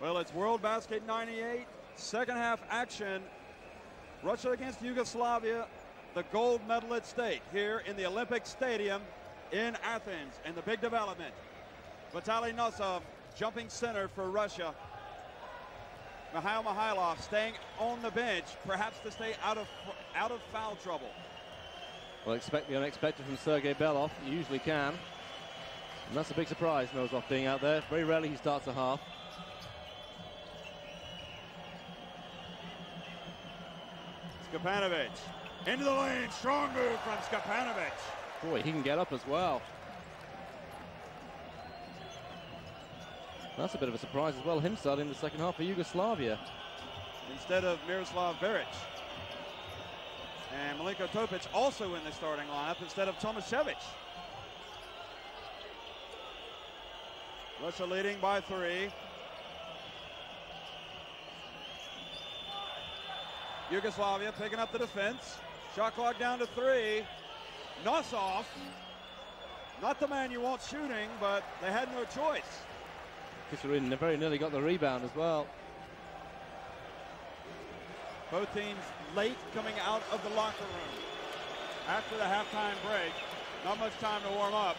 Well, it's World Basket 98, second half action. Russia against Yugoslavia, the gold medal at stake here in the Olympic Stadium in Athens. And the big development, Vitaly Nosov jumping center for Russia. Mikhail Mikhailov staying on the bench, perhaps to stay out of out of foul trouble. Well, expect the unexpected from Sergei Belov. He usually can. And that's a big surprise, Nosov being out there. Very rarely he starts a half. Skapanovic into the lane. Strong move from Skapanovic. Boy, he can get up as well. That's a bit of a surprise as well, him starting the second half for Yugoslavia. Instead of Miroslav Beric. And Milenko Topic also in the starting lineup instead of Tomasevic. Russia leading by three. Yugoslavia picking up the defense. Shot clock down to three. Nosov, not the man you want shooting, but they had no choice. Kisurin very nearly got the rebound as well. Both teams late coming out of the locker room. After the halftime break, not much time to warm up.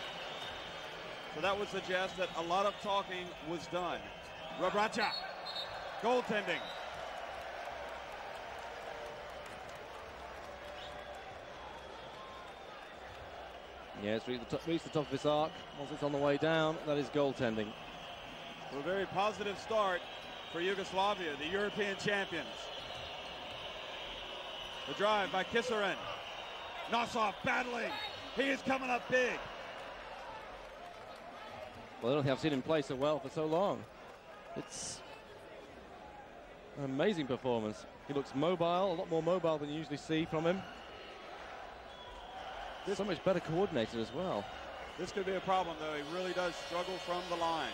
So that would suggest that a lot of talking was done. Rebraca, goaltending. Yeah, it's reached the, top, reached the top of its arc. Once it's on the way down, that is goaltending. A very positive start for Yugoslavia, the European champions. The drive by Kisurin. Nosov battling. He is coming up big. Well, I don't think I've seen him play so well for so long. It's an amazing performance. He looks mobile, a lot more mobile than you usually see from him. This so much better coordinated as well. This could be a problem, though. He really does struggle from the line.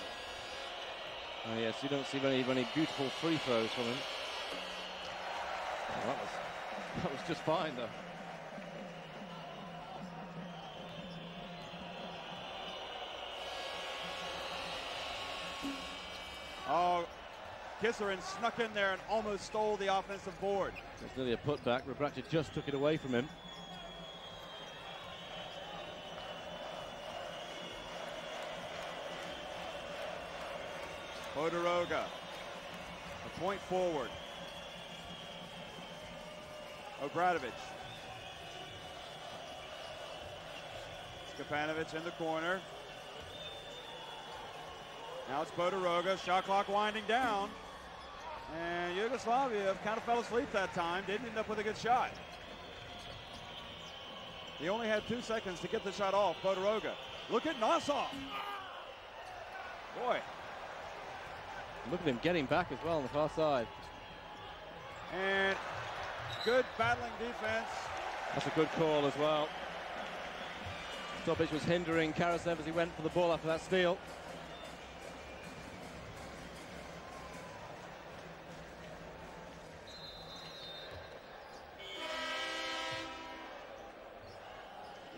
Oh, yes, you don't see many, many beautiful free throws from him. Oh, that, was, that was just fine, though. Oh, Kisurin snuck in there and almost stole the offensive board. It's nearly a putback. Rebraca just took it away from him. Bodiroga, a point forward. Obradovic. Skapanovic in the corner. Now it's Bodiroga. Shot clock winding down. And Yugoslavia kind of fell asleep that time. Didn't end up with a good shot. He only had two seconds to get the shot off. Bodiroga. Look at Nosov. Boy, Look at him getting back as well on the far side. And good battling defense. That's a good call as well. Topic was hindering Karasev as he went for the ball after that steal.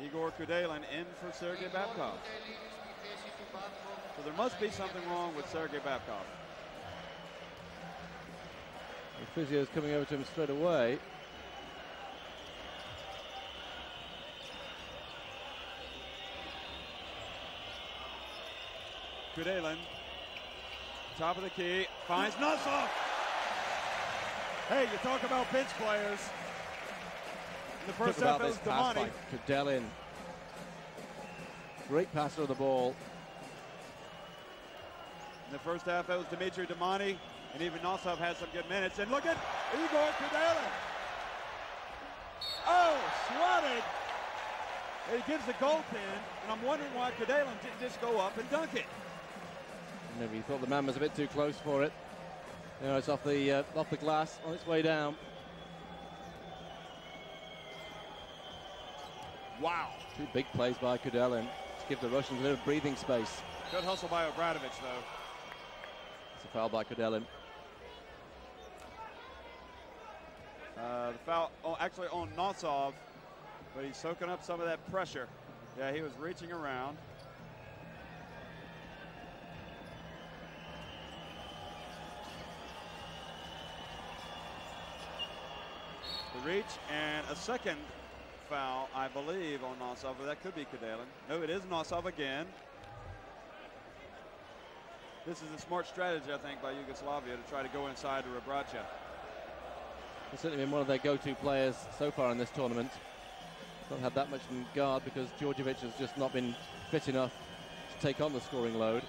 Igor Kudelin in for Sergei Babkov. So there must be something wrong with Sergei Babkov. The physio's coming over to him straight away. Kudelin, top of the key, finds Nosov. Hey, you talk about bench players. In the first half, it was Domani. Kudelin. Great passer of the ball. In the first half, it was Dimitri Domani, and even Nosov had some good minutes. And look at Igor Kudelin. Oh, swatted. He gives the goal pin, and I'm wondering why Kudelin didn't just go up and dunk it. Maybe he thought the man was a bit too close for it. You know, it's off the uh, off the glass on its way down. Wow. Two big plays by Kudelin to give the Russians a little breathing space. Good hustle by Obradovic, though. It's a foul by Kudelin. Uh, the foul oh, actually on Nosov, but he's soaking up some of that pressure. Yeah, he was reaching around. The reach and a second foul, I believe, on Nosov, that could be Kudelin. No, it is Nosov again. This is a smart strategy, I think, by Yugoslavia to try to go inside to Rebraca. He's certainly been one of their go-to players so far in this tournament. Not had that much in guard because Djordjevic has just not been fit enough to take on the scoring load.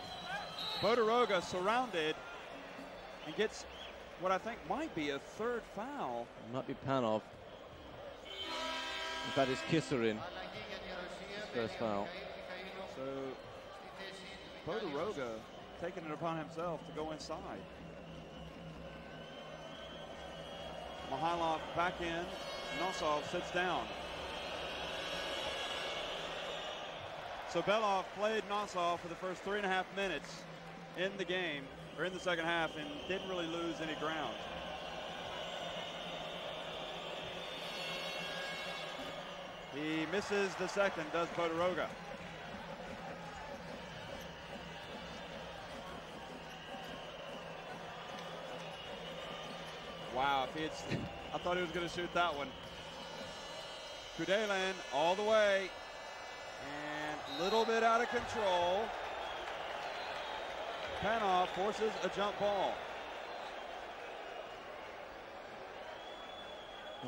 Bodiroga surrounded and gets what I think might be a third foul. It might be Panov. In fact, it's Kisurin. First foul. So Bodiroga taking it upon himself to go inside. Mikhailov back in. Nosov sits down. So Belov played Nosov for the first three and a half minutes in the game, or in the second half, and didn't really lose any ground. He misses the second, does Bodiroga. Wow, if he had, I thought he was going to shoot that one. Kudelin all the way. And a little bit out of control. Panov forces a jump ball.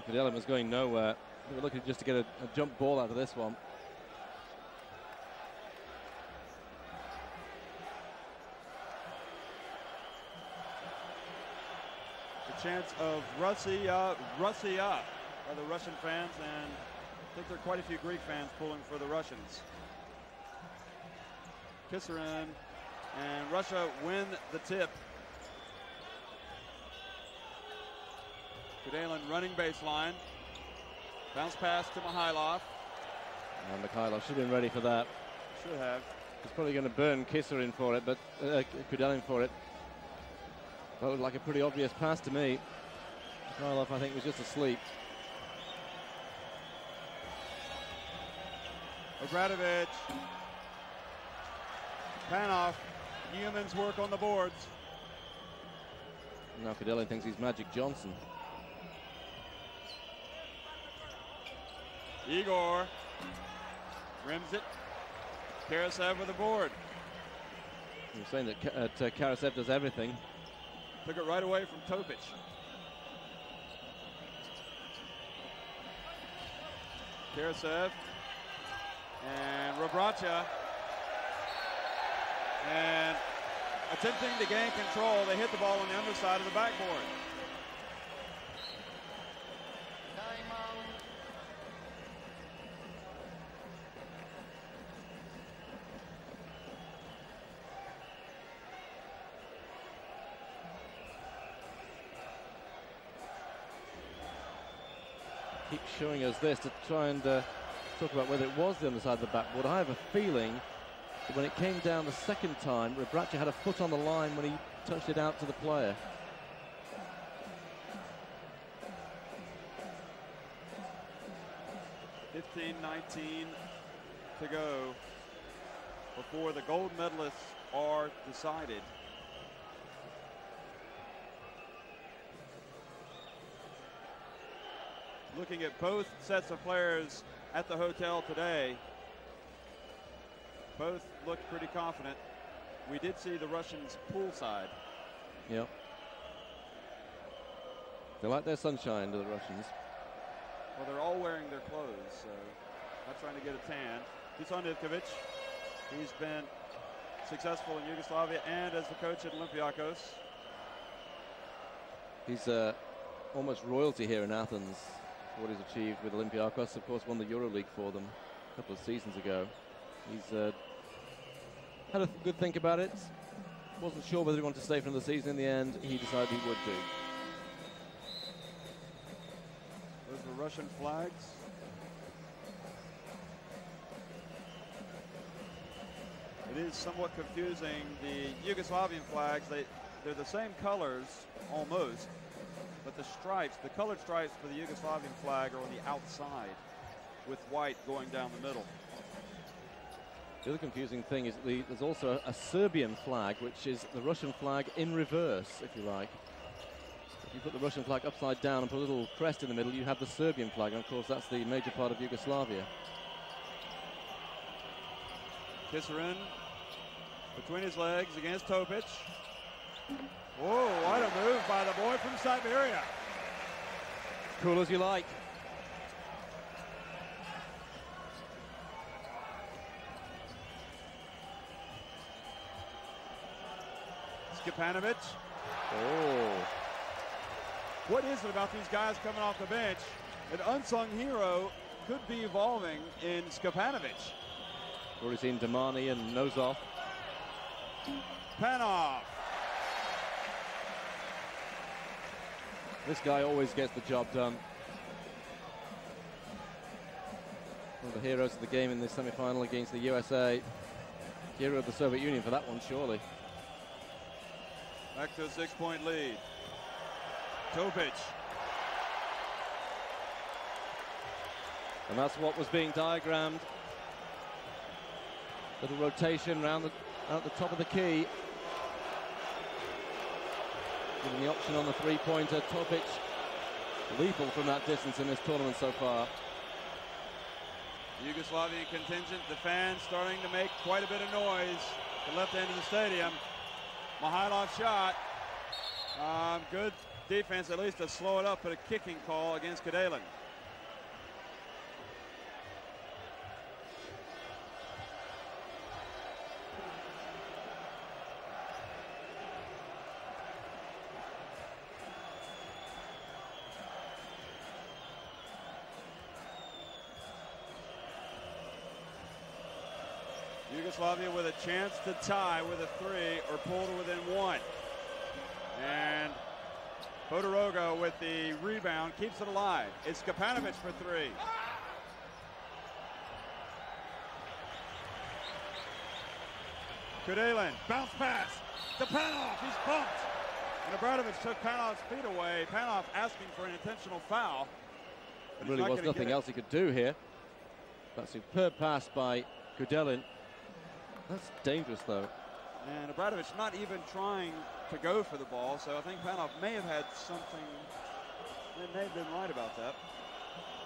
Kudelin was going nowhere. They were looking just to get a, a jump ball out of this one. Chants of Russia, Russia by the Russian fans, and I think there are quite a few Greek fans pulling for the Russians. Kisurin and Russia win the tip. Kudelin running baseline. Bounce pass to Mikhailov. And Mikhailov should have been ready for that. Should have. He's probably going to burn Kisurin for it, but uh, Kudelin for it. That looked like a pretty obvious pass to me. Mikhailov, I think, was just asleep. Obradovic. Panov. Humans work on the boards. Now Kudelin thinks he's Magic Johnson. Igor rims it. Karasev with the board. You're saying that, uh, Karasev does everything. Took it right away from Topic. Karasev and Rebraca. And attempting to gain control, they hit the ball on the underside of the backboard. Showing us this to try and uh, talk about whether it was the underside of the backboard. I have a feeling that when it came down the second time, Rebraca had a foot on the line when he touched it out to the player. Fifteen, nineteen to go before the gold medalists are decided. Looking at both sets of players at the hotel today. Both looked pretty confident. we did see the Russians poolside. Yep. They like their sunshine to the Russians. Well, they're all wearing their clothes, so not trying to get a tan. Dusan Ivkovic, he's been successful in Yugoslavia and as the coach at Olympiakos. He's uh, almost royalty here in Athens. What he's achieved with Olympiacos. of course, won the EuroLeague for them a couple of seasons ago. He's uh, had a good think about it. Wasn't sure whether he wanted to stay for another season. In the end, he decided he would do. Those were Russian flags. It is somewhat confusing. The Yugoslavian flags, they, they're the same colors almost, but the stripes, the colored stripes for the Yugoslavian flag are on the outside with white going down the middle. The other confusing thing is the, there's also a, Serbian flag, which is the Russian flag in reverse, if you like. If you put the Russian flag upside down and put a little crest in the middle, you have the Serbian flag, and of course that's the major part of Yugoslavia. Kisurin between his legs against Topic. Whoa, what a move by the boy from Siberia. Cool as you like. Skipanovic. Oh. What is it about these guys coming off the bench? An unsung hero could be evolving in Skipanovic. Already seen Domani and Nosov. Panov. This guy always gets the job done. One of the heroes of the game in this semi-final against the USA. Hero of the Soviet Union for that one, surely. Back to a six-point lead. Topic. And that's what was being diagrammed. Little rotation around the at the top of the key. Giving the option on the three-pointer. Topic lethal from that distance in this tournament so far. Yugoslavian contingent, the fans starting to make quite a bit of noise. The left end of the stadium. Mikhailov shot. Um, good defense, at least to slow it up, but a kicking call against Kudelin. Yugoslavia with a chance to tie with a three or pull to within one. And Bodiroga with the rebound keeps it alive. It's Kapanovic for three. Kudelin, bounce pass to Panov, he's bumped. And Obradovic took Panov's feet away. Panov asking for an intentional foul. There really was nothing else he could do here. That superb pass by Kudelin. That's dangerous, though. And Obradovic not even trying to go for the ball, so I think Panov may have had something, they may have been right about that.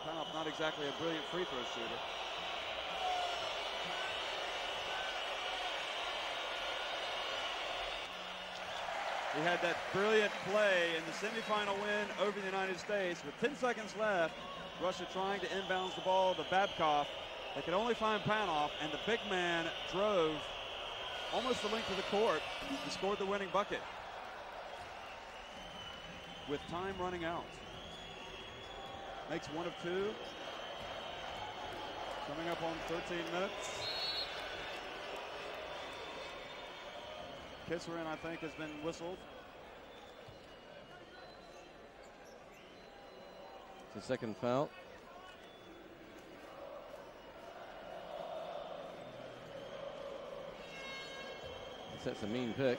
Panov not exactly a brilliant free throw shooter. He had that brilliant play in the semifinal win over the United States with 10 seconds left. Russia trying to inbounds the ball to Babkov. They could only find Panov, and the big man drove almost the length of the court and scored the winning bucket with time running out. Makes one of two. Coming up on 13 minutes. Kisurin, I think, has been whistled. It's a second foul. Sets a mean pick.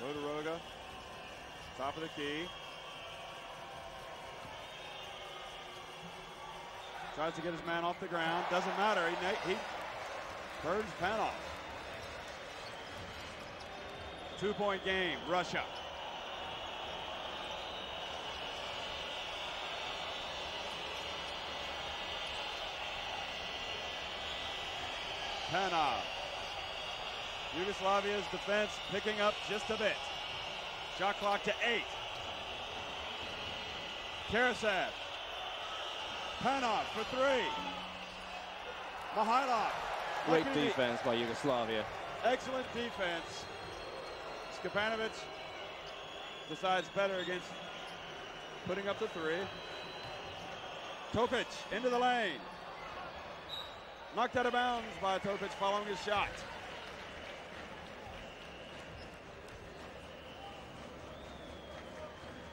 Bodiroga, top of the key. Tries to get his man off the ground. Doesn't matter. He, he turns Panov. Two-point game, Russia. Panov. Yugoslavia's defense picking up just a bit. Shot clock to eight. Karasev. Panov for three. Mikhailov. Great defense by Yugoslavia. Excellent defense. Scepanovic decides better against putting up the three. Topic into the lane. Knocked out of bounds by Topic following his shot.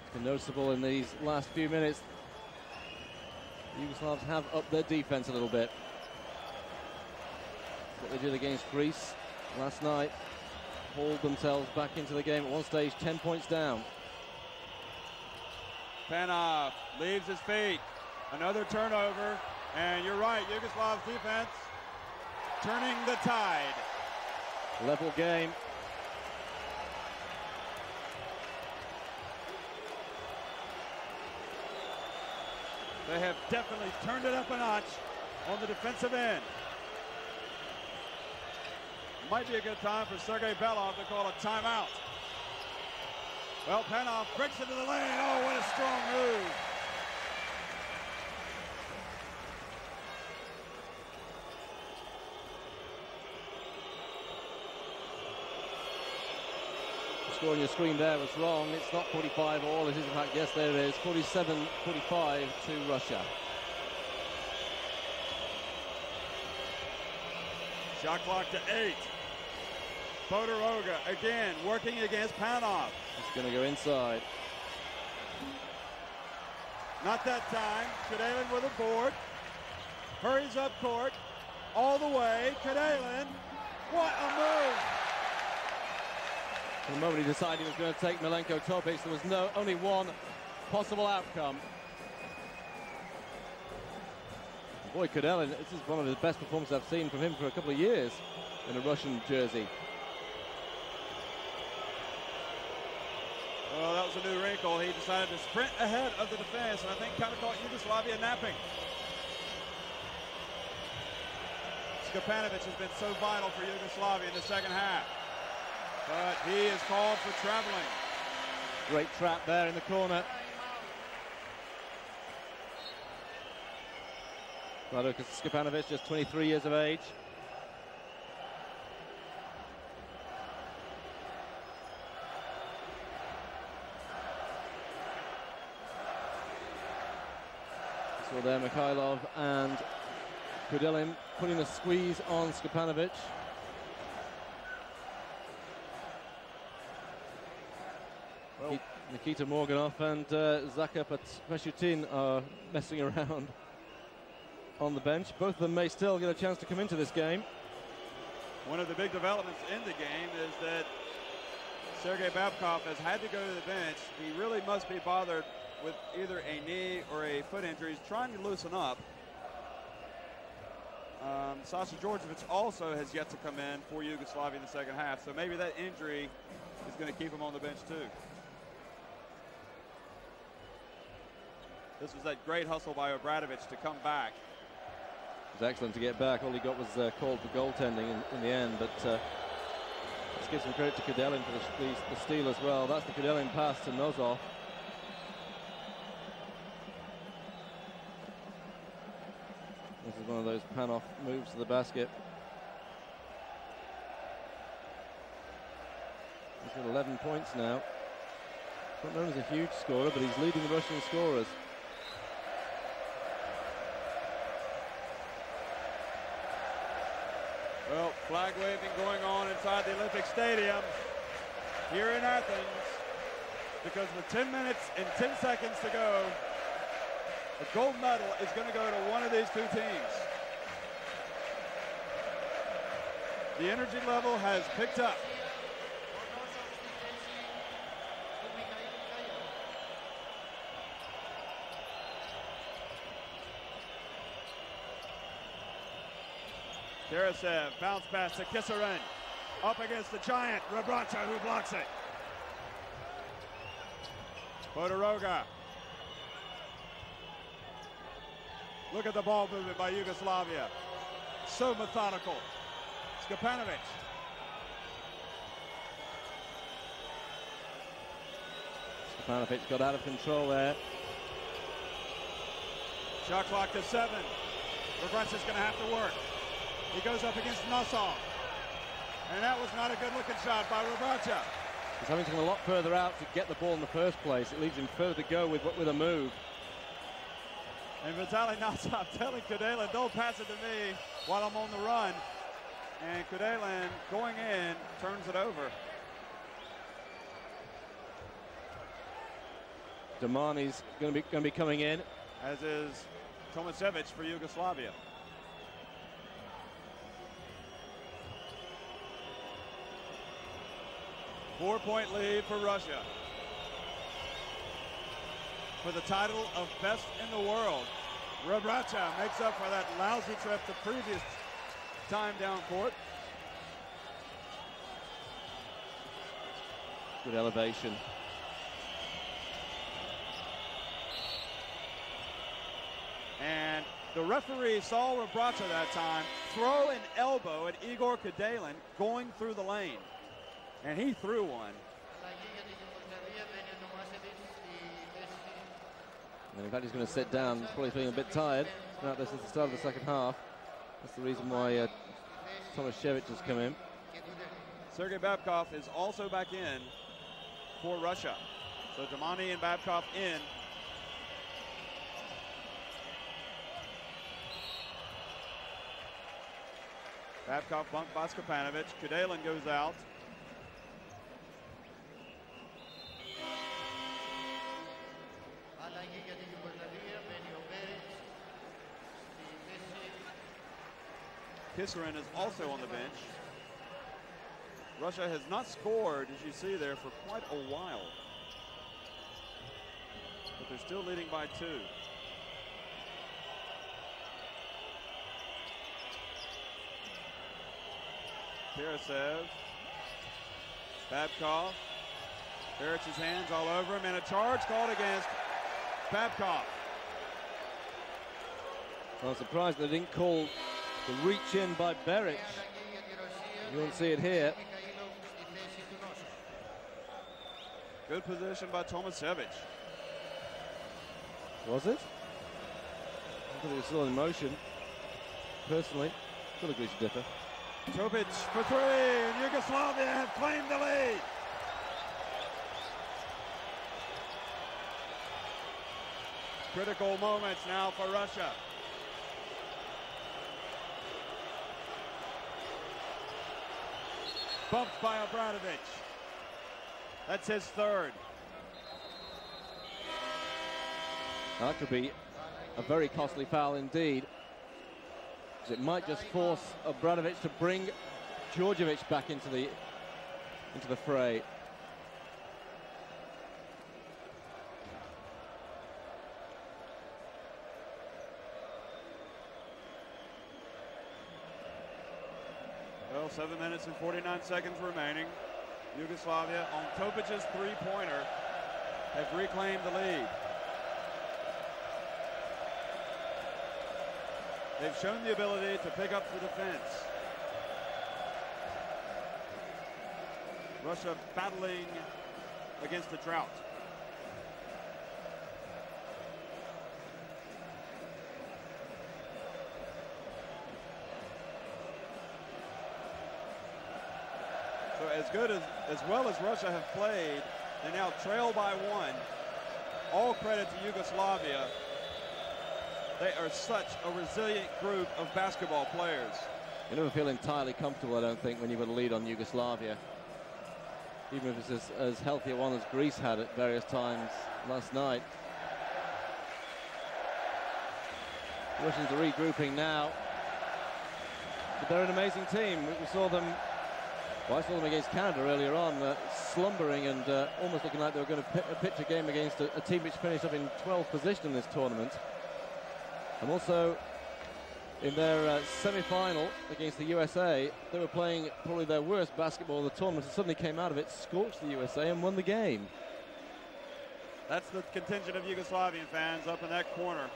It's been noticeable in these last few minutes. Yugoslavs have upped their defense a little bit. What they did against Greece last night, hauled themselves back into the game at one stage, 10 points down. Panov leaves his feet. Another turnover. And you're right, Yugoslav's defense turning the tide. Level game. They have definitely turned it up a notch on the defensive end. Might be a good time for Sergei Belov to call a timeout. Well, Panov breaks into the lane. Oh, what a strong move. Score on your screen there was wrong. It's not 45 all. It is, in fact, yes, there it is. 47-45 to Russia. Shot clock to eight. Bodiroga again working against Panov. He's going to go inside. Not that time. Kudelin with a board. Hurries up court. All the way. Kudelin. What a move. The moment he decided he was going to take Milenko Topic, there was no only one possible outcome. Boy, Kudelin, this is one of the best performances I've seen from him for a couple of years in a Russian jersey. Well, that was a new wrinkle. He decided to sprint ahead of the defense, and I think kind of caught Yugoslavia napping. Scepanovic has been so vital for Yugoslavia in the second half. But he is called for traveling. Great trap there in the corner. Rado Scepanovic, just 23 years of age. So there, Mikhailov and Kudelin putting a squeeze on Scepanovic. Well, Nikita Morgunov and uh, Zakhar Pashutin are messing around on the bench. Both of them may still get a chance to come into this game. One of the big developments in the game is that Sergei Babkov has had to go to the bench. He really must be bothered with either a knee or a foot injury. He's trying to loosen up. Um, Sasha Djordjevic also has yet to come in for Yugoslavia in the second half, so maybe that injury is going to keep him on the bench too. This was that great hustle by Obradovic to come back. It was excellent to get back. All he got was uh, called for goaltending in, in, the end, but uh, let's give some credit to Kudelin for the, the steal as well. That's the Kudelin pass to Nosov. This is one of those Panov moves to the basket. He's got 11 points now. Not known as a huge scorer, but he's leading the Russian scorers. Flag waving going on inside the Olympic Stadium here in Athens because with 10 minutes and 10 seconds to go, the gold medal is going to go to one of these two teams. The energy level has picked up. Karasev, bounce pass to Kisurin. Up against the giant, Rebraca, who blocks it. Bodiroga. Look at the ball movement by Yugoslavia. So methodical. Scepanovic. Scepanovic got out of control there. Shot clock to seven. Rebraca's going to have to work. He goes up against Nosov. And that was not a good looking shot by Rebraca. He's having to come a lot further out to get the ball in the first place. It leaves him further to go with, with a move. And Vitaly Nosov telling Kudelin, don't pass it to me while I'm on the run. And Kudelin going in turns it over. Domani's going to be going to be coming in, as is Tomasevic for Yugoslavia. Four-point lead for Russia. For the title of best in the world, Rebraca makes up for that lousy trip the previous time down court. Good elevation. And the referee saw Rebraca that time throw an elbow at Igor Kudelin going through the lane. And he threw one. And in fact, he's going to sit down. He's probably feeling a bit tired. Now, this is the start of the second half. That's the reason why uh, Tomasevic has come in. Sergei Babkov is also back in for Russia. So Domani and Babkov in. Babkov bumped by Scepanovic. Kudelin goes out. Kisurin is also on the bench. Russia has not scored, as you see there, for quite a while. But they're still leading by two. Karasev, Babkov, Beric's hands all over him, and a charge called against Babkov. I'm surprised they didn't call the reach in by Beric. You won't see it here. Good position by Tomasevic. Was it? I thought it was still in motion. Personally, still agree to differ. Topic for three, and Yugoslavia have claimed the lead. Critical moments now for Russia. Bumped by Obradovic. That's his third. That could be a very costly foul indeed. It might just force Obradovic to bring Georgievich back into the into the fray. Seven minutes and 49 seconds remaining. Yugoslavia on Topic's three-pointer have reclaimed the lead. They've shown the ability to pick up the defense. Russia battling against the drought. As good as, as well as Russia have played, they now trail by one. All credit to Yugoslavia. They are such a resilient group of basketball players. You never feel entirely comfortable, I don't think, when you've got a lead on Yugoslavia. Even if it's as, as healthy a one as Greece had at various times last night. Russians are regrouping now. But they're an amazing team. We saw them well, I saw them against Canada earlier on, uh, slumbering and uh, almost looking like they were going to pitch a game against a, a, team which finished up in 12th position in this tournament. And also in their uh, semi-final against the USA, they were playing probably their worst basketball in the tournament and suddenly came out of it, scorched the USA and won the game. That's the contingent of Yugoslavian fans up in that corner.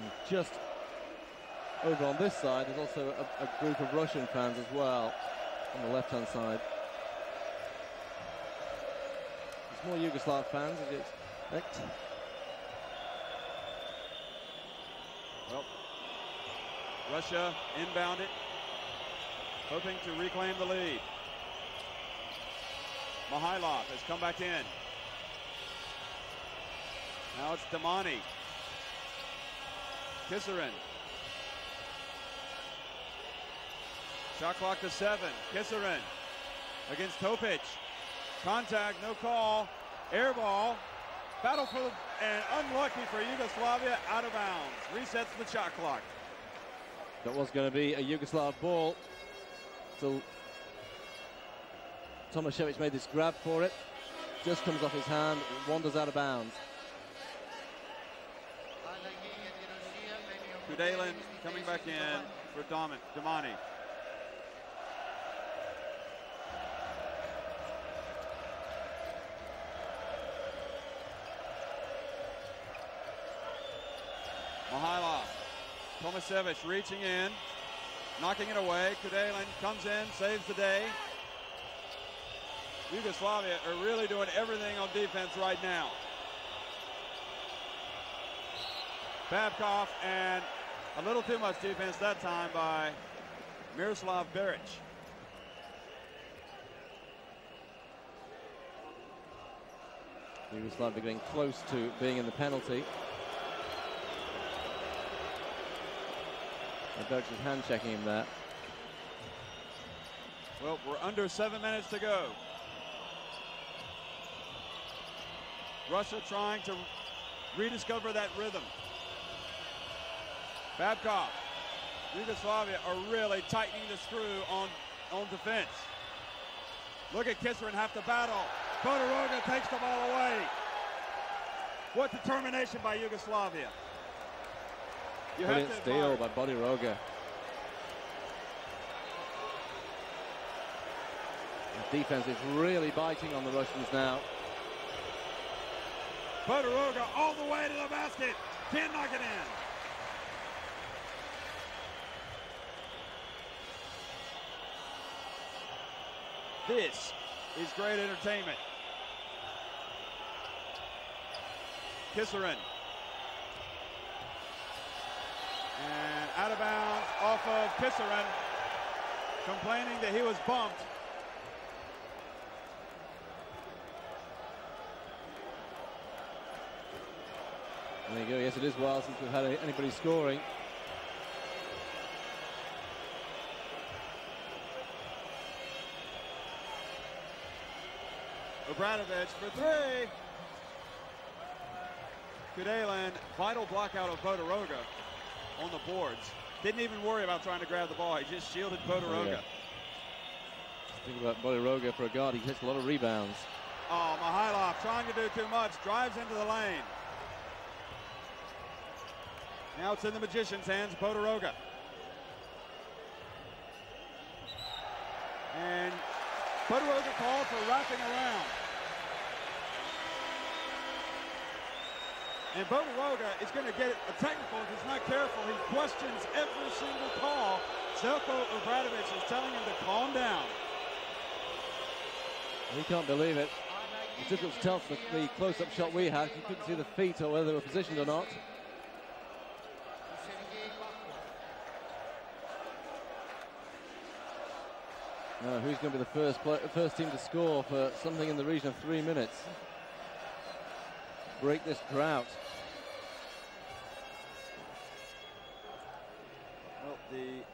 And just over on this side, there's also a, a group of Russian fans as well on the left-hand side. There's more Yugoslav fans, as you expect. Well, Russia inbound it, hoping to reclaim the lead. Mikhailov has come back in. Now it's Domani. Kisurin. Shot clock to seven. Kisurin against Topic. Contact, no call. Air ball. Battle for the, and unlucky for Yugoslavia, out of bounds. Resets the shot clock. That was going to be a Yugoslav ball. So Tomasevic made this grab for it. Just comes off his hand, wanders out of bounds. Kudelin coming back in for Domani. Mikhailov. Tomasevic reaching in, knocking it away. Kudelin comes in, saves the day. Yugoslavia are really doing everything on defense right now. Babkov and a little too much defense that time by Miroslav Beric. Yugoslavia getting close to being in the penalty. Beric's hand checking him there. Well, we're under seven minutes to go. Russia trying to rediscover that rhythm. Babkov, Yugoslavia are really tightening the screw on, on defense. Look at Kisurin have to battle. Bodiroga takes the ball away. What determination by Yugoslavia. Brilliant steal by Bodiroga. The defense is really biting on the Russians now. Bodiroga all the way to the basket. Can't knock it in. This is great entertainment. Kisurin. And out of bounds off of Kisurin. Complaining that he was bumped. There you go. Yes, it is wild since we've had anybody scoring. Obradovic for three. Kudelin, vital block out of Bodiroga on the boards. Didn't even worry about trying to grab the ball. He just shielded Bodiroga. Oh, yeah. Think about Bodiroga for a guard. He takes a lot of rebounds. Oh, Mikhailov trying to do too much. Drives into the lane. Now it's in the magician's hands, Bodiroga. And Bodiroga called for wrapping around. And Bodiroga is going to get a technical if he's not careful. He questions every single call. Zelko Obradovic is telling him to calm down. He can't believe it. It's difficult to tell from the, the close-up shot we had. You couldn't see the feet or whether they were positioned or not. Now, who's going to be the first play, first team to score for something in the region of three minutes? Break this drought. Well, the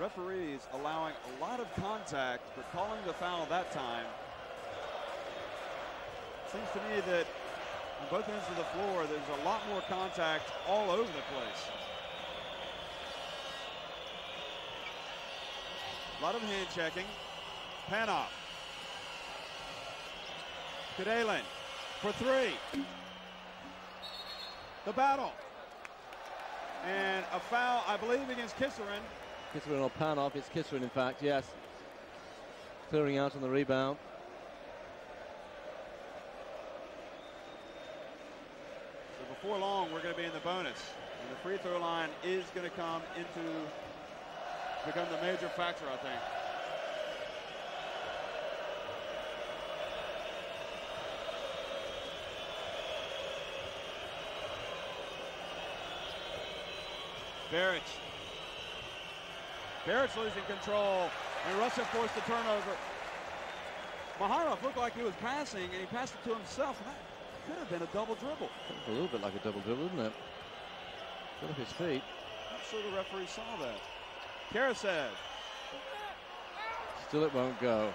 referees allowing a lot of contact, but calling the foul that time. Seems to me that on both ends of the floor, there's a lot more contact all over the place. A lot of hand checking. Panov. Kudelin for three. The battle. And a foul, I believe, against Kisurin. Kisurin or Panov. It's Kisurin, in fact, yes. Clearing out on the rebound. So before long, we're going to be in the bonus. And the free throw line is going to come into become the major factor, I think. Beric. Beric's losing control, and Russia forced a turnover. Mikhailov looked like he was passing, and he passed it to himself. And that could have been a double dribble. A little bit like a double dribble, isn't it? Got up his feet. I'm sure the referee saw that. Karasev. Still it won't go.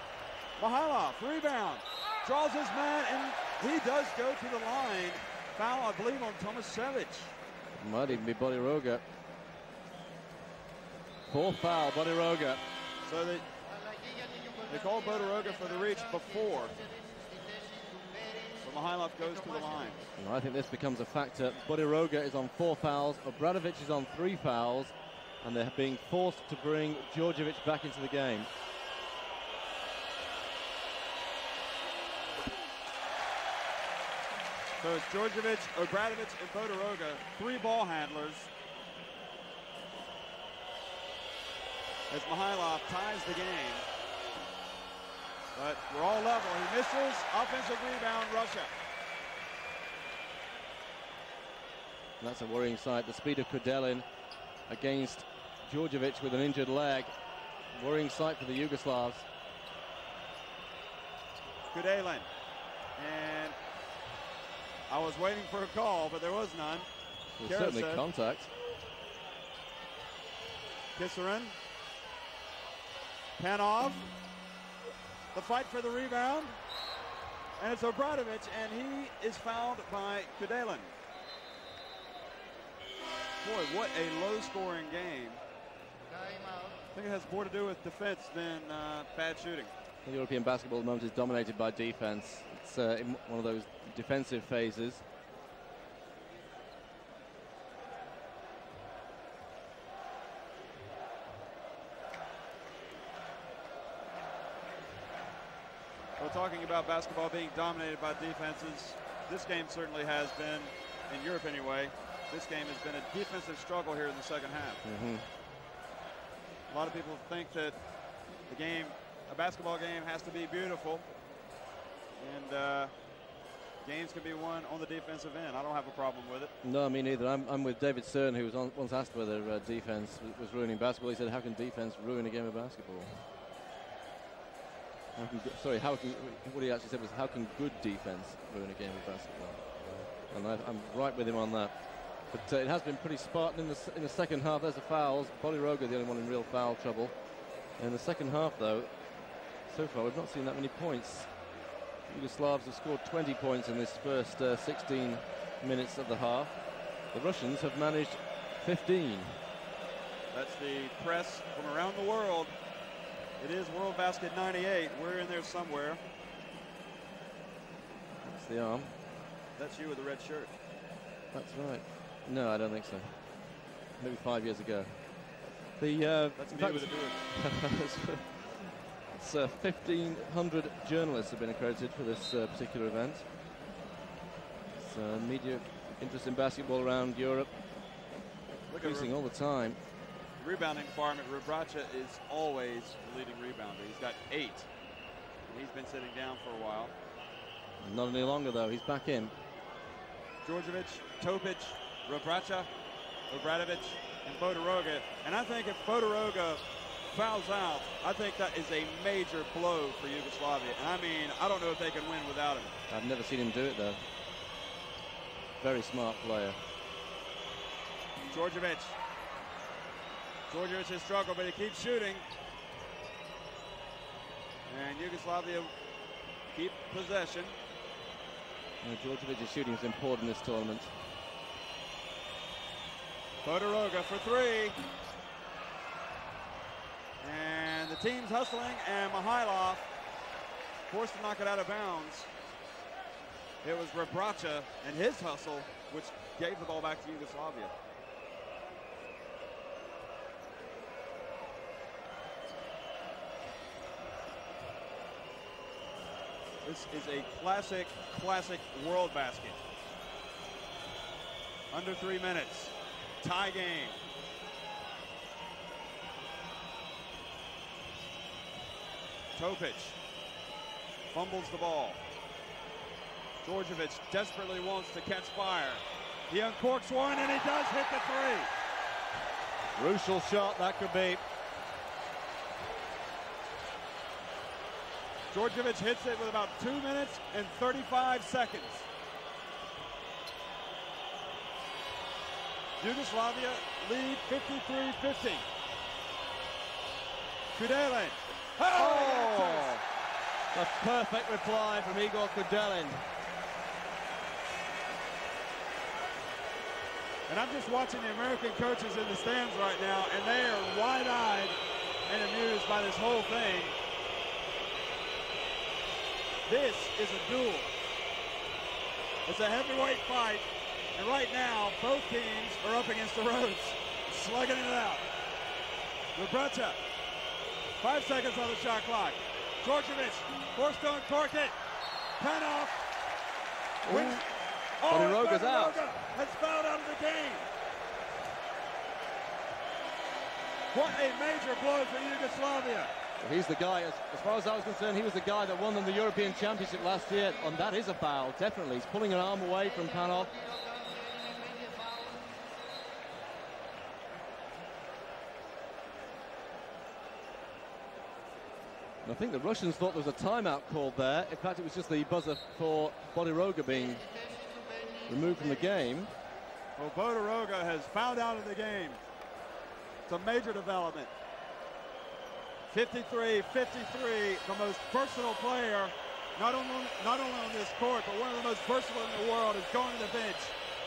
Mikhailov, rebound. Draws his man, and he does go to the line. Foul, I believe, on Tomasevic. Might even be Bodiroga. Fourth foul, Bodiroga. So they, they called Bodiroga for the reach before. So Mikhailov goes to the line. And I think this becomes a factor. Bodiroga is on four fouls. Obradovic is on three fouls. And they're being forced to bring Djordjevic back into the game. So it's Djordjevic, Obradovic, and Bodiroga, three ball handlers. As Mikhailov ties the game. But we're all level. He misses. Offensive rebound, Russia. And that's a worrying sight. The speed of Kudelin against Djordjevic with an injured leg. Worrying sight for the Yugoslavs. Kudelin. And I was waiting for a call, but there was none. There's certainly contact. Kisurin. Panov. The fight for the rebound. And it's Obradovic, and he is fouled by Kudelin. Boy, what a low-scoring game. I think it has more to do with defense than uh, bad shooting. The European basketball at the moment is dominated by defense. It's uh, in one of those defensive phases. Well, talking about basketball being dominated by defenses, this game certainly has been, in Europe anyway, this game has been a defensive struggle here in the second half. Mm -hmm. A lot of people think that the game, a basketball game, has to be beautiful, and uh, games can be won on the defensive end. I don't have a problem with it. No, me neither. I'm, I'm with David Stern, who was on, once asked whether uh, defense was ruining basketball. He said, "How can defense ruin a game of basketball?" How can, sorry, how can, what he actually said was, how can good defense ruin a game of basketball? And I, am right with him on that. But uh, it has been pretty spartan in the, in the second half. There's the fouls. Bodiroga, the only one in real foul trouble. In the second half, though, so far we've not seen that many points. Yugoslavs have scored 20 points in this first uh, 16 minutes of the half. The Russians have managed 15. That's the press from around the world. It is World Basket 98. We're in there somewhere. That's the arm. That's you with the red shirt. That's right. No, I don't think so. Maybe five years ago. The uh, That's me with a beard. it's uh, 1,500 journalists have been accredited for this uh, particular event. It's uh, media interest in basketball around Europe Look increasing all the time. Rebounding department, Rebraca is always the leading rebounder. He's got eight. And he's been sitting down for a while. Not any longer, though. He's back in. Djordjevic, Topic, Rebraca, Obradovic, and Bodiroga. And I think if Bodiroga fouls out, I think that is a major blow for Yugoslavia. And I mean, I don't know if they can win without him. I've never seen him do it, though. Very smart player. Djordjevic. Djordjevic has struggled, but he keeps shooting. And Yugoslavia keep possession. Yeah, Djordjevic's shooting is important in this tournament. Bodiroga for three. And the team's hustling, and Mikhailov forced to knock it out of bounds. It was Rebraca and his hustle which gave the ball back to Yugoslavia. This is a classic, classic world basket. Under three minutes. tie game. Topic fumbles the ball. Djordjevic desperately wants to catch fire. He uncorks one and he does hit the three. Crucial shot that could be. Djordjevic hits it with about two minutes and 35 seconds. Yugoslavia lead 53-50. Kudelin. Oh! oh! A perfect reply from Igor Kudelin. And I'm just watching the American coaches in the stands right now, and they are wide-eyed and amused by this whole thing. This is a duel. It's a heavyweight fight, and right now, both teams are up against the ropes, slugging it out. Rebraca, five seconds on the shot clock. To uncork it. Panov wins. Oh, Bodiroga's out. Has fouled out of the game. What a major blow for Yugoslavia. He's the guy, as, as, far as I was concerned, he was the guy that won them the European Championship last year, and that is a foul, definitely. He's pulling an arm away from Panov. I think the Russians thought there was a timeout called there. In fact, it was just the buzzer for Bodiroga being removed from the game. Well, Bodiroga has found out of the game. It's a major development. 53-53, the most versatile player, not only, not only on this court, but one of the most versatile in the world is going to the bench.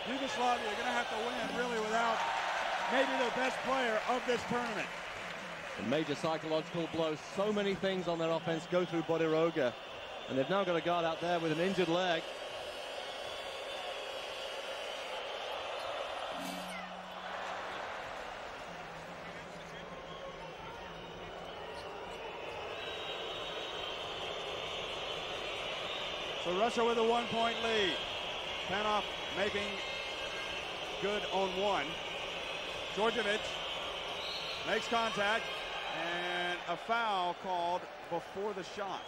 Yugoslavia are going to have to win really without maybe their best player of this tournament. A major psychological blow. So many things on their offense go through Bodiroga. And they've now got a guard out there with an injured leg. So Russia with a one-point lead. Panov making good on one. Djordjevic makes contact and a foul called before the shot.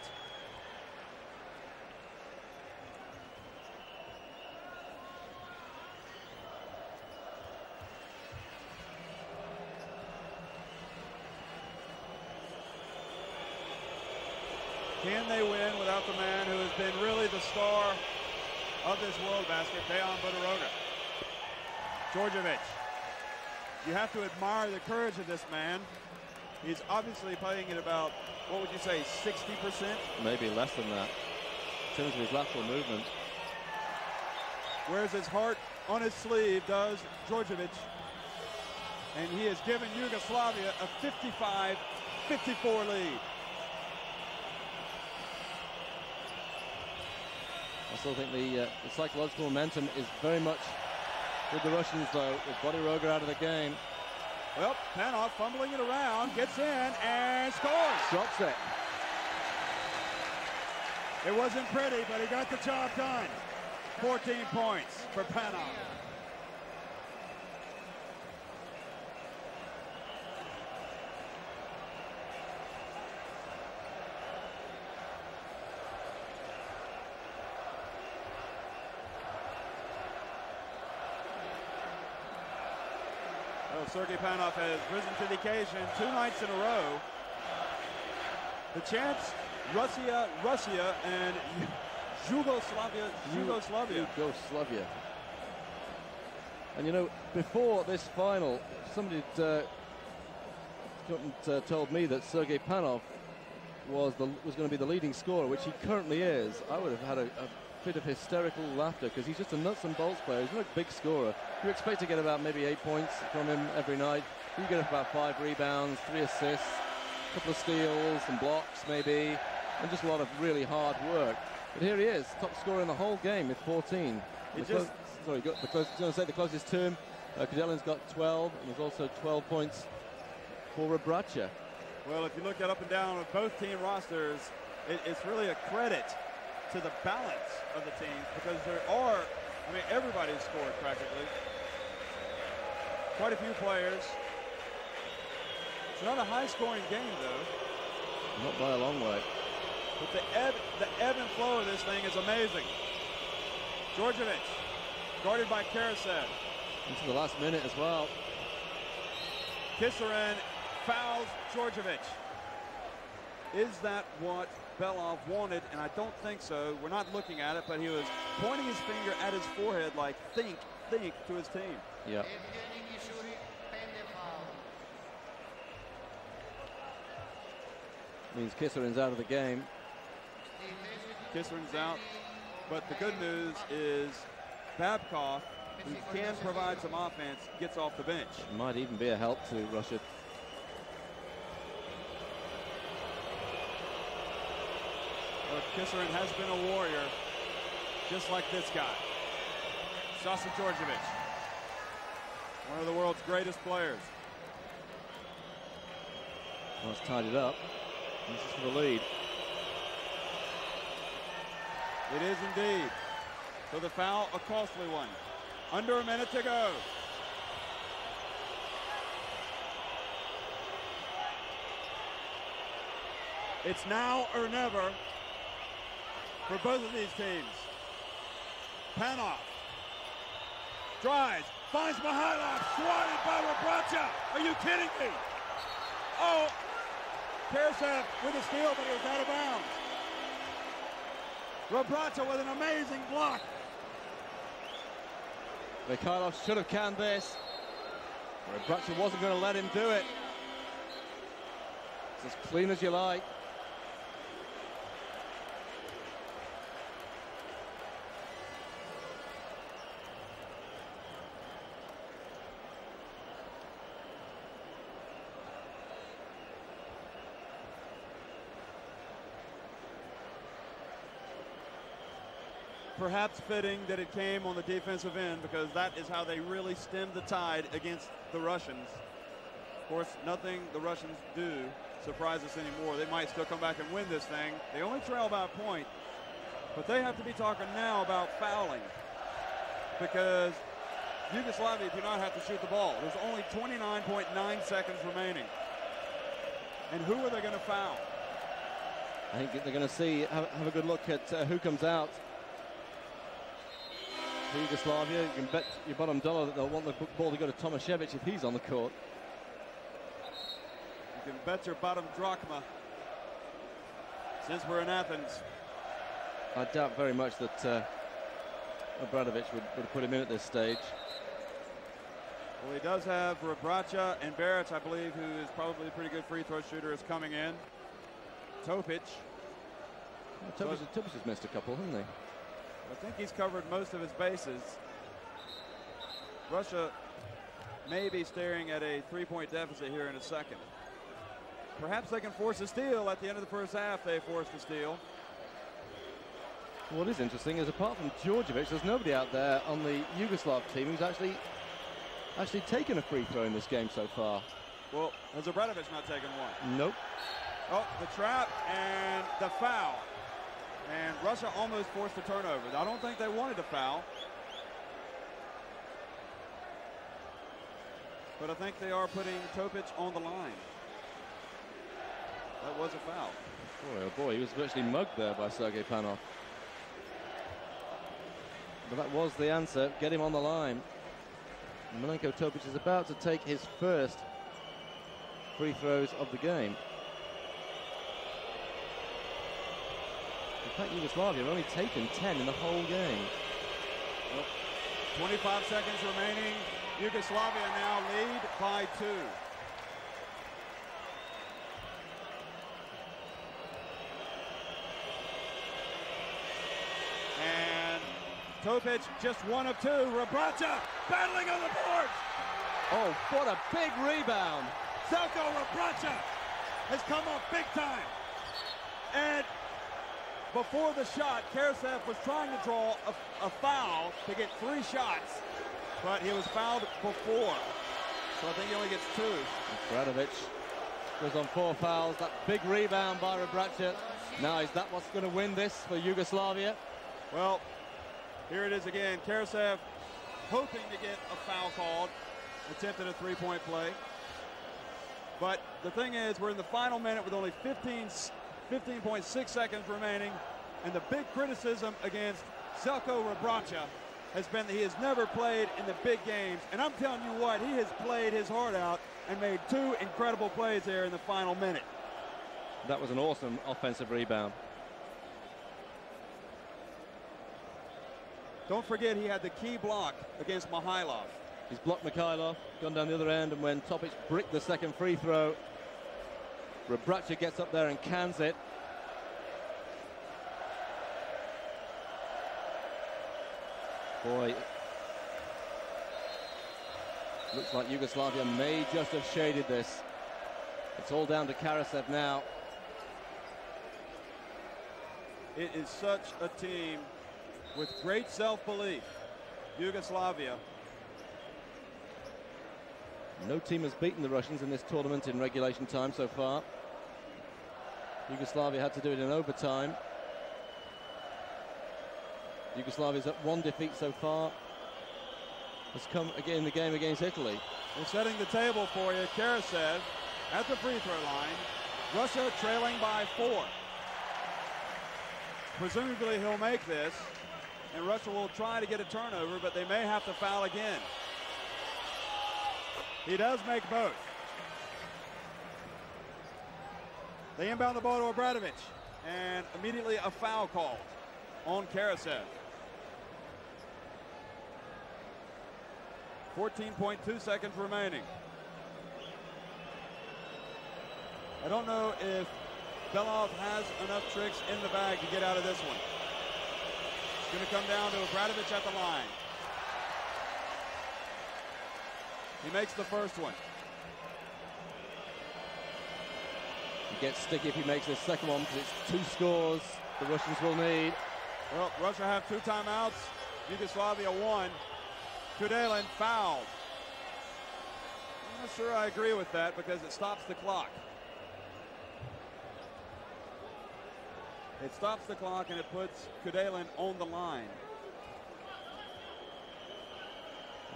Can they win without the man who has been really the star of this world basket, Dejan Bodiroga? Djordjevic. You have to admire the courage of this man. He's obviously playing at about, what would you say, 60%? Maybe less than that, in terms of his lateral movement. Wears his heart on his sleeve, does Djordjevic. And he has given Yugoslavia a 55-54 lead. I still think the, uh, the, psychological momentum is very much with the Russians, though, with Bodiroga out of the game. Well, Panov fumbling it around, gets in, and scores. Drops it. It wasn't pretty, but he got the job done. 14 points for Panov. Sergei Panov has risen to the occasion two nights in a row. The chants, Russia, Russia, and Yugoslavia, Yugoslavia. Yugoslavia. And you know, before this final, somebody had, uh, uh, told me that Sergey Panov was the, was going to be the leading scorer, which he currently is. I would have had a, a bit of hysterical laughter because he's just a nuts and bolts player. He's not a big scorer. You expect to get about maybe eight points from him every night. You get about five rebounds, three assists, a couple of steals, some blocks maybe, and just a lot of really hard work. But here he is, top scorer in the whole game with 14. The just sorry, got the close, going to say the closest to him. Uh, Kudelin's got 12, and there's also 12 points for Rebraca. Well, if you look at up and down with both team rosters, it, it's really a credit to the balance of the teams because there are, I mean, everybody's scored practically. quite a few players. It's not a high-scoring game, though. Not by a long way. But the ebb, the ebb and flow of this thing is amazing. Djordjevic, guarded by Karasev. Into the last minute as well. Kisurin fouls Djordjevic. Is that what Belov wanted? And I don't think so. We're not looking at it, but he was pointing his finger at his forehead like, think, think, to his team. Yeah. Means Kisurin's out of the game. Kisurin's out. But the good news is Babkov, who can provide some offense, gets off the bench. Might even be a help to Russia. But Kisurin has been a warrior, just like this guy. Sasa Djordjevic, one of the world's greatest players. Well, it's tied it up. This is for the lead. It is indeed. So the foul, a costly one. Under a minute to go. It's now or never for both of these teams. Panov drives, finds Mikhailov, swatted by Rebraca. Are you kidding me? Oh, Karasev with a steal, but he was out of bounds. Rebraca with an amazing block. Mikhailov should have canned this. Rebraca wasn't going to let him do it. It's as clean as you like. Perhaps fitting that it came on the defensive end because that is how they really stemmed the tide against the Russians. Of course, nothing the Russians do surprise us anymore. They might still come back and win this thing. They only trail by a point, but they have to be talking now about fouling because Yugoslavia do not have to shoot the ball. There's only 29.9 seconds remaining. And who are they going to foul? I think they're going to see, have, have a good look at uh, who comes out for Yugoslavia. You can bet your bottom dollar that they'll want the ball to go to Tomasevic if he's on the court. You can bet your bottom drachma since we're in Athens. I doubt very much that uh, Obradovic would, would put him in at this stage. Well, he does have Rebraca and Beric, I believe, who is probably a pretty good free throw shooter, is coming in. Topic. Well, Topic, Topic has missed a couple, hasn't he? I think he's covered most of his bases. Russia may be staring at a three-point deficit here in a second. Perhaps they can force a steal at the end of the first half. They forced a steal. What is interesting is apart from Djordjevic, there's nobody out there on the Yugoslav team who's actually actually taken a free throw in this game so far. Well, has Obradovic not taken one? Nope. Oh, the trap and the foul. And Russia almost forced a turnover. I don't think they wanted a foul. But I think they are putting Topic on the line. That was a foul. Boy, oh boy, he was virtually mugged there by Sergei Panov. But that was the answer. Get him on the line. Milenko Topic is about to take his first free throws of the game. Fact, Yugoslavia have only taken 10 in the whole game. Well, 25 seconds remaining. Yugoslavia now lead by two. And Topic just one of two. Rebraca battling on the boards. Oh, what a big rebound. Zelko Rebraca has come up big time. And before the shot, Karasev was trying to draw a, a, foul to get three shots, but he was fouled before. So I think he only gets two. Obradovic goes on four fouls. That big rebound by Rebraca. Now, is that what's going to win this for Yugoslavia? Well, here it is again. Karasev hoping to get a foul called. attempted a three-point play. But the thing is, we're in the final minute with only 15, 15.6 seconds remaining, and the big criticism against Zelko Rebraca has been that he has never played in the big games. And I'm telling you what, he has played his heart out and made two incredible plays there in the final minute. That was an awesome offensive rebound. Don't forget he had the key block against Mikhailov. He's blocked Mikhailov, gone down the other end, and when Topic bricked the second free throw, Rebraca gets up there and cans it. Boy, looks like Yugoslavia may just have shaded this. It's all down to Karasev now. It is such a team with great self-belief. Yugoslavia. No team has beaten the Russians in this tournament in regulation time so far. Yugoslavia had to do it in overtime. Yugoslavia's at one defeat so far. Has come again in the game against Italy. We're setting the table for you. Karasev at the free throw line. Russia trailing by four. Presumably he'll make this and Russia will try to get a turnover, but they may have to foul again. He does make both. They inbound the ball to Obradovic, and immediately a foul call on Karasev. 14.2 seconds remaining. I don't know if Belov has enough tricks in the bag to get out of this one. It's going to come down to Obradovic at the line. He makes the first one. He gets sticky if he makes this second one because it's two scores the Russians will need. Well, Russia have two timeouts. Yugoslavia one. Kudelin fouled. I'm not sure I agree with that because it stops the clock. It stops the clock and it puts Kudelin on the line.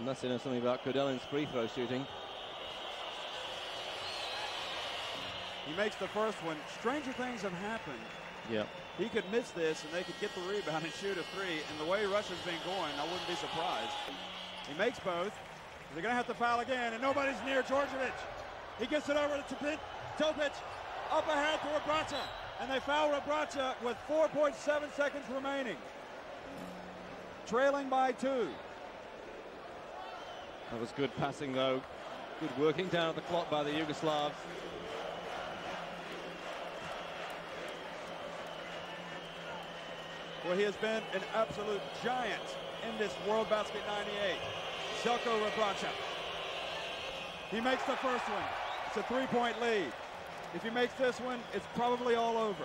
Unless you know something about Kudelin's free throw shooting. He makes the first one. Stranger things have happened. Yeah. He could miss this and they could get the rebound and shoot a three. And the way Russia's been going, I wouldn't be surprised. He makes both. They're going to have to foul again, and nobody's near Djordjevic. He gets it over to Topic. Up ahead to Rebraca and they foul Rebraca with 4.7 seconds remaining. Trailing by two. That was good passing, though. Good working down at the clock by the Yugoslavs. Well, he has been an absolute giant in this World Basket 98. Zeljko Rebraca. He makes the first one. It's a three-point lead. If he makes this one, it's probably all over.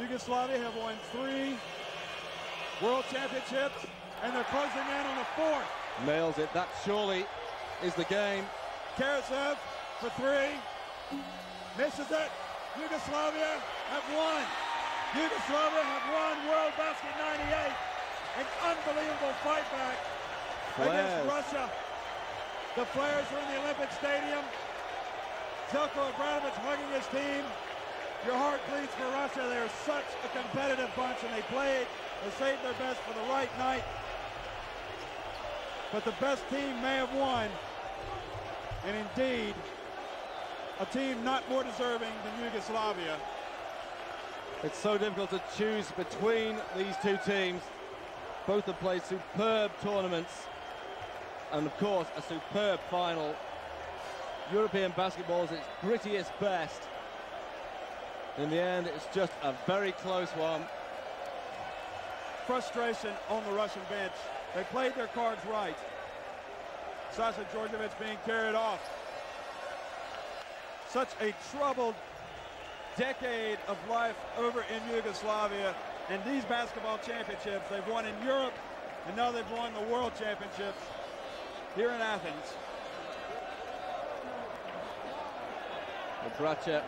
Yugoslavia have won three world championships, and they're closing in on the fourth. Nails it. That surely is the game. Karasev for three. Misses it. Yugoslavia have won. Yugoslavia have won World Basket 98. An unbelievable fight back Flares. against Russia. The Flares are in the Olympic Stadium. Zeljko Obradovic hugging his team. Your heart bleeds for Russia. They're such a competitive bunch, and they played, they saved their best for the right night. But the best team may have won, and indeed, a team not more deserving than Yugoslavia. It's so difficult to choose between these two teams. Both have played superb tournaments, and of course, a superb final European basketball is its grittiest best. In the end, it's just a very close one. Frustration on the Russian bench. They played their cards right. Sasa Djordjevic being carried off. Such a troubled decade of life over in Yugoslavia. And these basketball championships, they've won in Europe, and now they've won the World Championships here in Athens. Bracha,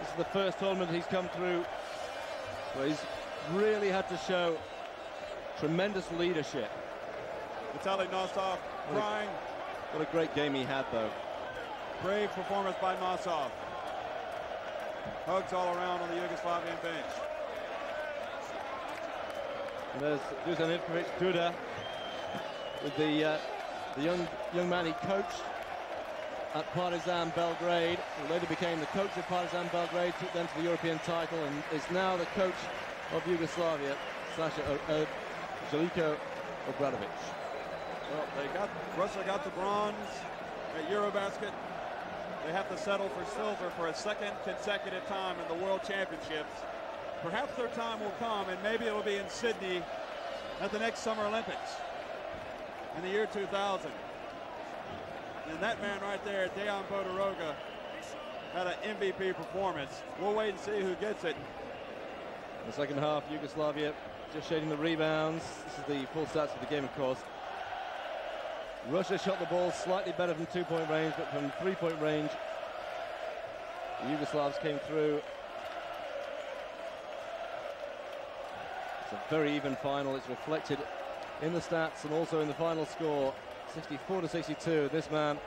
this is the first tournament he's come through where he's really had to show tremendous leadership. Vitaly Nosov crying. What a great game he had, though. Brave performance by Nosov. Hugs all around on the Yugoslavian bench. And there's Dusan Ivkovic Duda with the uh, the young young man he coached at Partizan Belgrade, who later became the coach of Partizan Belgrade, took them to the European title, and is now the coach of Yugoslavia, Sasha uh, Obradovic. Well, they got Russia got the bronze at Eurobasket. They have to settle for silver for a second consecutive time in the World Championships. Perhaps their time will come, and maybe it will be in Sydney at the next Summer Olympics in the year 2000. And that man right there, Dejan Bodiroga, had an MVP performance. We'll wait and see who gets it. The second half, Yugoslavia just shading the rebounds. This is the full stats of the game, of course. Russia shot the ball slightly better from two-point range, but from three-point range, the Yugoslavs came through. It's a very even final. It's reflected in the stats and also in the final score, 64 to 62. This man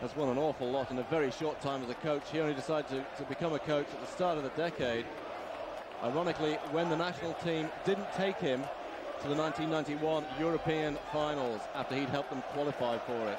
has won an awful lot in a very short time as a coach. He only decided to, to become a coach at the start of the decade. Ironically, when the national team didn't take him to the 1991 European finals after he'd helped them qualify for it.